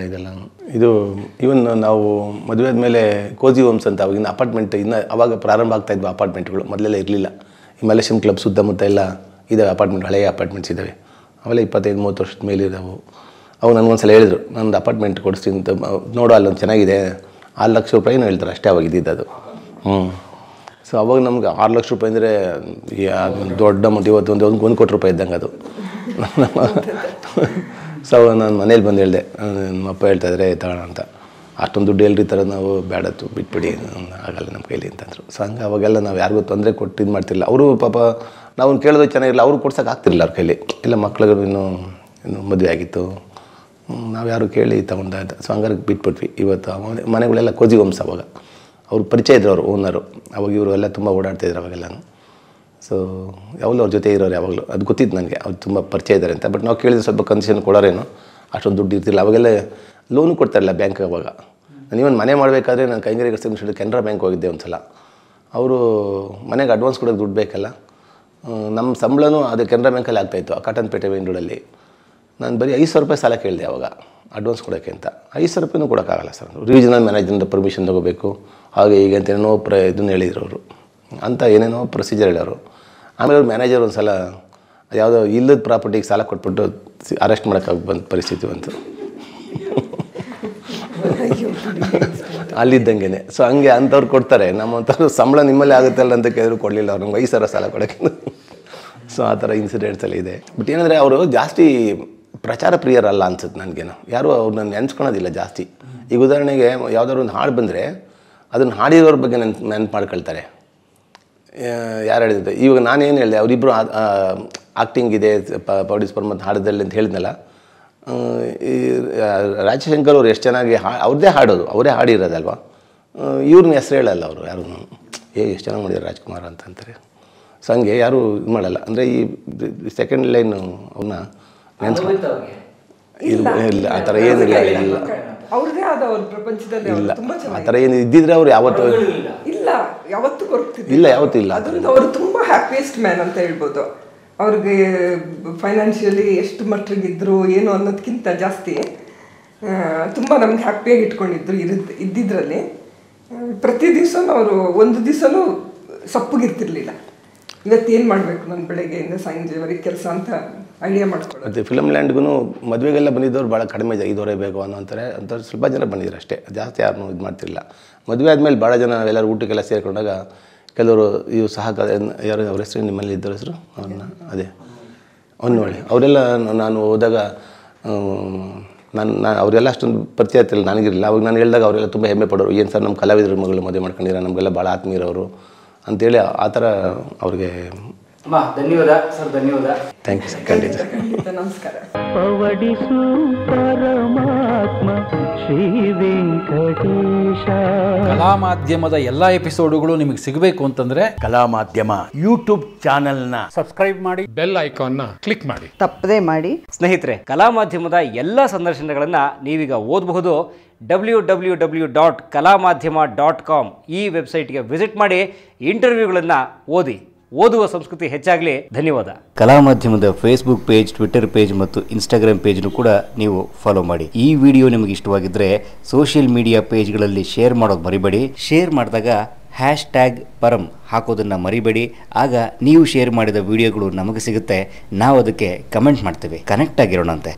S1: ಇದೆಲ್ಲ. ಇದು ಈವನ್ ನಾವು ಮದುವೆ ಆದಮೇಲೆ ಕೋಜಿ ಹೋಮ್ಸ್ ಅಂತ ಅವಾಗಿನ ಅಪಾರ್ಟ್ಮೆಂಟ್ ಇನ್ನು ಅವಾಗ ಪ್ರಾರಂಭ ಆಗ್ತಾ ಇದ್ವು ಅಪಾರ್ಟ್ಮೆಂಟ್ಗಳು ಮೊದಲೆಲ್ಲ ಇರಲಿಲ್ಲ. ಈ ಮಲೇಷಿಯನ್ ಕ್ಲಬ್ ಸುತ್ತಮುತ್ತ ಎಲ್ಲ ಇದ್ದಾವೆ ಅಪಾರ್ಟ್ಮೆಂಟ್ ಹಳೆಯ ಅಪಾರ್ಟ್ಮೆಂಟ್ಸ್ ಇದ್ದಾವೆ ಅವೆಲ್ಲ ಇಪ್ಪತ್ತೈದು, ಮೂವತ್ತು ವರ್ಷದ ಮೇಲೆ ಇದ್ದಾವೆ ಅವು ನನಗೊಂದ್ಸಲ ಹೇಳಿದರು, ನಂದು ಅಪಾರ್ಟ್ಮೆಂಟ್ ಕೊಡಿಸ್ತೀನಿ ಅಂತ. ನೋಡೋ, ಅಲ್ಲೊಂದು ಚೆನ್ನಾಗಿದೆ. ಆರು ಲಕ್ಷ ರೂಪಾಯಿನೂ ಹೇಳ್ತಾರೆ ಅಷ್ಟೇ ಅವಾಗ ಇದ್ದಿದ್ದು ಹ್ಞೂ ಸೊ ಅವಾಗ ನಮ್ಗೆ ಆರು ಲಕ್ಷ ರೂಪಾಯಿ ಅಂದರೆ ದೊಡ್ಡ ಅಮೌಂಟ್ ಇವತ್ತು ಒಂದು ಒಂದು ಒಂದು ಕೋಟಿ ರೂಪಾಯಿ ಇದ್ದಂಗೆ ಅದು. ಸೊ ನಾನು ಮನೇಲಿ ಬಂದು ಹೇಳಿದೆ ನಮ್ಮ ಅಪ್ಪ ಹೇಳ್ತಾ ಇದ್ರೆ ತಗೋಣ ಅಂತ. ಅಷ್ಟೊಂದು ದುಡ್ಡು ಎಲ್ರಿ ಥರ ನಾವು ಬೇಡತ್ತು ಬಿಟ್ಬಿಡಿ ಆಗಲ್ಲ ನಮ್ಮ ಕೈಲಿ ಅಂತಂದರು ಸೊ ಹಂಗೆ ಅವಾಗೆಲ್ಲ ನಾವು ಯಾರಿಗೂ ತೊಂದರೆ ಕೊಟ್ಟು ಇದು ಮಾಡ್ತಿರಲಿಲ್ಲ. ಅವರು ಪಾಪ ನಾವು ಕೇಳೋದು ಚೆನ್ನಾಗಿರಲಿಲ್ಲ ಅವರು ಕೊಡ್ಸೋಕೆ ಆಗ್ತಿರಲಿಲ್ಲ ಅವ್ರ ಕೈಲಿ. ಇಲ್ಲ ಮಕ್ಳಿಗೂ ಇನ್ನೂ, ಇನ್ನು ಮದುವೆ ಆಗಿತ್ತು. ನಾವು ಯಾರು ಕೇಳಿ ತಗೊಂಡ ಸೊ ಹಂಗಾರೆ ಬಿಟ್ಬಿಟ್ವಿ. ಇವತ್ತು ಮನೆಗಳೆಲ್ಲ ಕೋಜಿ ಹೊಂಸ ಅವಾಗ. ಅವ್ರು ಪರಿಚಯ ಇದ್ರು ಅವರು ಓನರು ಅವಾಗ ಇವರು ಎಲ್ಲ ತುಂಬ ಓಡಾಡ್ತಾಯಿದ್ರು ಅವಾಗೆಲ್ಲನೂ. ಸೊ ಯಾವಾಗಲೂ ಅವ್ರ ಜೊತೆ ಇರೋರು ಯಾವಾಗಲೂ, ಅದು ಗೊತ್ತಿತ್ತು ನನಗೆ, ಅವ್ರು ತುಂಬ ಪರಿಚಯ ಇದ್ದಾರೆ ಅಂತ. ಬಟ್ ನಾವು ಕೇಳಿದ್ರೆ ಸ್ವಲ್ಪ ಕನ್ಸೆಷನ್ ಕೊಡೋರೇನು, ಅಷ್ಟೊಂದು ದುಡ್ಡು ಇರ್ತಿಲ್ಲ ಅವಾಗೆಲ್ಲ ಲೋನು ಕೊಡ್ತಾರಲ್ಲ ಬ್ಯಾಂಕ್ ಅವಾಗ ನಾನು ಇವನ್ ಮನೆ ಮಾಡಬೇಕಾದ್ರೆ ನಾನು ಕೈಗಾರಿಕೆ ಕಟ್ಸಿ ಕೆನರಾ ಬ್ಯಾಂಕ್ ಹೋಗಿದ್ದೆ ಒಂದು ಸಲ ಅವರು ಮನೆಗೆ ಅಡ್ವಾನ್ಸ್ ಕೊಡೋಕೆ ದುಡ್ಡು ಬೇಕಲ್ಲ. ನಮ್ಮ ಸಂಬಳನೂ ಅದು ಕೆನರಾ ಬ್ಯಾಂಕಲ್ಲಿ ಆಗ್ತಾಯಿತ್ತು ಕಾಟನ್ಪೇಟೆ ಮೇನ್ ರೋಡಲ್ಲಿ ನಾನು ಬರೀ ಐದು ಸಾವಿರ ರೂಪಾಯಿ ಸಾಲ ಕೇಳಿದೆ ಅವಾಗ ಅಡ್ವಾನ್ಸ್ ಕೊಡೋಕ್ಕೆ ಅಂತ. ಐದು ಸಾವಿರ ರೂಪಾಯಿನೂ ಕೊಡೋಕ್ಕಾಗಲ್ಲ ಸರ್ ರೀಜನಲ್ ಮ್ಯಾನೇಜರಿಂದ ಪರ್ಮಿಷನ್ ತೊಗೋಬೇಕು. ಹಾಗೆ ಹೀಗೆ ಅಂತ ಏನೋ ಪ್ರ ಇದನ್ನು ಹೇಳಿದ್ರು ಅವರು. ಅಂತ ಏನೇನೋ ಪ್ರೊಸೀಜರ್ ಹೇಳೋರು. ಆಮೇಲೆ ಅವ್ರ ಮ್ಯಾನೇಜರ್ ಒಂದು ಸಲ ಯಾವುದೋ ಇಲ್ಲದ ಪ್ರಾಪರ್ಟಿಗೆ ಸಾಲ ಕೊಟ್ಬಿಟ್ಟು ಅರೆಸ್ಟ್ ಮಾಡೋಕ್ಕಾಗ ಬಂದ ಪರಿಸ್ಥಿತಿ ಬಂತು. ಅಲ್ಲಿದ್ದಂಗೆ ಸೊ ಹಂಗೆ ಅಂಥವ್ರು ಕೊಡ್ತಾರೆ. ನಮ್ಮಂಥವ್ರು ಸಂಬಳ ನಿಮ್ಮಲ್ಲೇ ಆಗುತ್ತಲ್ಲ ಅಂತ ಕೇಳಿದ್ರು ಕೊಡಲಿಲ್ಲ ಅವ್ರು. ನಮ್ಗೆ ಐದು ಸಾಲ ಕೊಡೋಕ್ಕೆ. ಸೊ ಆ ಥರ ಇನ್ಸಿಡೆಂಟ್ಸ್ ಎಲ್ಲ ಇದೆ. ಬಟ್ ಏನಂದರೆ ಅವರು ಜಾಸ್ತಿ ಪ್ರಚಾರ ಪ್ರಿಯರಲ್ಲ ಅನ್ಸುತ್ತೆ ನನಗೇನು. ಯಾರು ಅವ್ರನ್ನ ನೆನ್ಸ್ಕೊಳೋದಿಲ್ಲ ಜಾಸ್ತಿ. ಈಗ ಉದಾಹರಣೆಗೆ ಯಾವುದಾದ್ರು ಒಂದು ಹಾಡು ಬಂದರೆ ಅದನ್ನು ಹಾಡಿರೋರ ಬಗ್ಗೆ ನೆನ್ಪು ನೆನ್ಪು ಮಾಡ್ಕೊಳ್ತಾರೆ. ಯಾರು ಹೇಳಿದ್ದೆ? ಇವಾಗ ನಾನೇನು ಹೇಳಿದೆ ಅವರಿಬ್ಬರು ಆಕ್ಟಿಂಗ್ ಇದೆ ಪೌಡಿಸ್ ಮತ್ತು ಹಾಡೋದಲ್ಲಿ ಅಂತ ಹೇಳಿದ್ನಲ್ಲ ಈ ರಾಜಶಂಕರ್ ಅವ್ರು ಎಷ್ಟು ಚೆನ್ನಾಗಿ ಹಾ ಅವ್ರದ್ದೇ ಹಾಡೋದು ಅವರೇ ಹಾಡಿರೋದಲ್ವ? ಇವ್ರನ್ನ ಹೆಸ್ರು ಹೇಳಲ್ಲ ಅವರು ಯಾರು. ಏ ಎಷ್ಟು ಚೆನ್ನಾಗಿ ಮಾಡಿದ್ದಾರೆ ರಾಜ್ಕುಮಾರ್ ಅಂತ ಅಂತಾರೆ. ಸೊ ಹಂಗೆ ಯಾರು ಇದು ಮಾಡಲ್ಲ. ಅಂದರೆ ಈ ಸೆಕೆಂಡ್ ಲೈನು ಅವನ್ನ ನೆನ್ಸ್ಕೊ ಇಲ್ಲ ಇಲ್ಲ. ಆ ಥರ ಏನಿಲ್ಲ ಇಲ್ಲ.
S3: ಆದ ಅವ್ರ ಪ್ರಪಂಚದಲ್ಲಿ ಅವ್ರು
S1: ಇಲ್ಲ.
S3: ತುಂಬಾ
S1: ಆ
S3: ಚೆನ್ನಾಗಿ
S1: ಥರ ಏನು ಇದ್ದಿದ್ರೆ ಅವ್ರು ಯಾವತ್ತೂ
S3: ಇಲ್ಲ. ಯಾವತ್ತೂ ಕೊರಗ್ತಿದ್ದಿಲ್ಲ
S1: ಇಲ್ಲ ಯಾವತ್ತೂ ಇಲ್ಲ.
S3: ಅದರಿಂದ ಅವರು ತುಂಬಾ ಹ್ಯಾಪಿಯೆಸ್ಟ್ ಮ್ಯಾನ್ ಅಂತ ಹೇಳ್ಬೋದು. ಅವ್ರಿಗೆ ಫೈನಾನ್ಷಿಯಲಿ ಎಷ್ಟು ಮಟ್ಟಿಗಿದ್ರು ಏನು ಅನ್ನೋದಕ್ಕಿಂತ ಜಾಸ್ತಿ ತುಂಬ ನಮ್ಗೆ ಹ್ಯಾಪಿಯಾಗಿ ಇಟ್ಕೊಂಡಿದ್ರು ಇರಿದ್ ಇದ್ದಿದ್ರಲ್ಲಿ. ಪ್ರತಿ ದಿವಸನೂ ಅವರು ಒಂದು ದಿವಸನೂ ಸಪ್ಪಗಿರ್ತಿರ್ಲಿಲ್ಲ. ಇವತ್ತು ಏನು ಮಾಡಬೇಕು ನಾನು ಬೆಳಗ್ಗೆಯಿಂದ ಸಾಯಂಜೆವರೆಗೆ ಕೆಲಸ ಅಂತ ಐಡಿಯಾ ಮಾಡ್ಕೊಳ್ಳೋದು.
S1: ಅದೇ ಫಿಲಮ್ ಲ್ಯಾಂಡ್ಗೂ ಮದುವೆಗೆಲ್ಲ ಬಂದಿದ್ದವ್ರು ಭಾಳ ಕಡಿಮೆ ಇದೆ ಐದುವರೆ ಬೇಕು ಅನ್ನೋ ಅಂತಾರೆ. ಅಂತ ಸ್ವಲ್ಪ ಜನ ಬಂದಿದ್ರು ಅಷ್ಟೇ. ಜಾಸ್ತಿ ಯಾರನ್ನೂ ಇದು ಮಾಡ್ತಿರಲಿಲ್ಲ. ಮದುವೆ ಆದಮೇಲೆ ಭಾಳ ಜನ ನಾವೆಲ್ಲರೂ ಊಟಕ್ಕೆಲ್ಲ ಸೇರಿಕೊಂಡಾಗ ಕೆಲವರು ಇವು ಸಹಕಾರ ಯಾರು ಅವ್ರ ಹೆಸರು ನಿಮ್ಮಲ್ಲಿ ಇದ್ದವ್ರ ಹೆಸರು? ಅವ್ರನ್ನ ಅದೇ. ಹೊನ್ನೋಳಿ ಅವರೆಲ್ಲ ನಾನು ಹೋದಾಗ ನಾನು ನಾನು ಅವರೆಲ್ಲ ಅಷ್ಟೊಂದು ಪರಿಚಯ ಆಗ್ತಿಲ್ಲ ನನಗಿರಲಿಲ್ಲ. ಅವಾಗ ನಾನು ಹೇಳಿದಾಗ ಅವರೆಲ್ಲ ತುಂಬ ಹೆಮ್ಮೆ ಪಡೋರು. ಏನು ಸರ್ ನಮ್ಮ ಕಲಾವಿದ್ರ ಮಗಳು ಮದುವೆ ಮಾಡ್ಕೊಂಡಿರ? ನಮಗೆಲ್ಲ ಭಾಳ ಆತ್ಮೀಯರವರು ಅಂತೇಳಿ ಆ ಥರ ಅವ್ರಿಗೆ
S5: ಅಮ್ಮ ಧನ್ಯವಾದ ಸರ್ ಧನ್ಯವಾದ.
S1: ಥ್ಯಾಂಕ್ ಯು ಸರ್ ಖಂಡಿತ.
S3: ನಮಸ್ಕಾರ.
S2: ಪವಡಿಸು ಪರಮಾತ್ಮ ಶ್ರೀ ವೆಂಕಟೇಶ.
S6: ಕಲಾ ಮಾಧ್ಯಮದ ಎಲ್ಲಾ ಎಪಿಸೋಡುಗಳು ನಿಮಗೆ ಸಿಗಬೇಕು ಅಂತಂದ್ರೆ
S7: ಕಲಾ ಮಾಧ್ಯಮ ಯೂಟ್ಯೂಬ್ ಚಾನಲ್ನ ಸಬ್ಸ್ಕ್ರೈಬ್ ಮಾಡಿ
S8: ಬೆಲ್ ಐಕಾನ್ನ ಕ್ಲಿಕ್ ಮಾಡಿ.
S9: ತಪ್ಪದೇ ಮಾಡಿ.
S5: ಸ್ನೇಹಿತರೆ ಕಲಾ ಮಾಧ್ಯಮದ ಎಲ್ಲಾ ಸಂದರ್ಶನಗಳನ್ನು ನೀವೀಗ ಓದಬಹುದು. ಡಬ್ಲ್ಯೂ ಡಬ್ಲ್ಯೂ ಡಬ್ಲ್ಯೂ ಡಾಟ್ ಕಲಾ ಮಾಧ್ಯಮ ಡಾಟ್ ಕಾಮ್ ಈ ವೆಬ್ಸೈಟ್ಗೆ ವಿಸಿಟ್ ಮಾಡಿ ಇಂಟರ್ವ್ಯೂಗಳನ್ನು ಓದಿ. ಓದುವ ಸಂಸ್ಕೃತಿ ಹೆಚ್ಚಾಗಲಿ. ಧನ್ಯವಾದ.
S10: ಕಲಾ ಮಾಧ್ಯಮದ ಫೇಸ್ಬುಕ್ ಪೇಜ್ ಟ್ವಿಟರ್ ಪೇಜ್ ಮತ್ತು ಇನ್ಸ್ಟಾಗ್ರಾಮ್ ಪೇಜ್ನು ಕೂಡ ನೀವು ಫಾಲೋ ಮಾಡಿ. ಈ ವಿಡಿಯೋ ನಿಮಗೆ ಇಷ್ಟವಾಗಿದ್ದರೆ ಸೋಷಿಯಲ್ ಮೀಡಿಯಾ ಪೇಜ್ಗಳಲ್ಲಿ ಶೇರ್ ಮಾಡೋದು ಮರಿಬೇಡಿ. ಶೇರ್ ಮಾಡಿದಾಗ ಹ್ಯಾಶ್ ಟ್ಯಾಗ್ ಪರಂ ಹಾಕೋದನ್ನು ಮರಿಬೇಡಿ. ಆಗ ನೀವು ಶೇರ್ ಮಾಡಿದ ವಿಡಿಯೋಗಳು ನಮಗೆ ಸಿಗುತ್ತೆ. ನಾವು ಅದಕ್ಕೆ ಕಮೆಂಟ್ ಮಾಡ್ತೇವೆ. ಕನೆಕ್ಟ್ ಆಗಿರೋಣಂತೆ.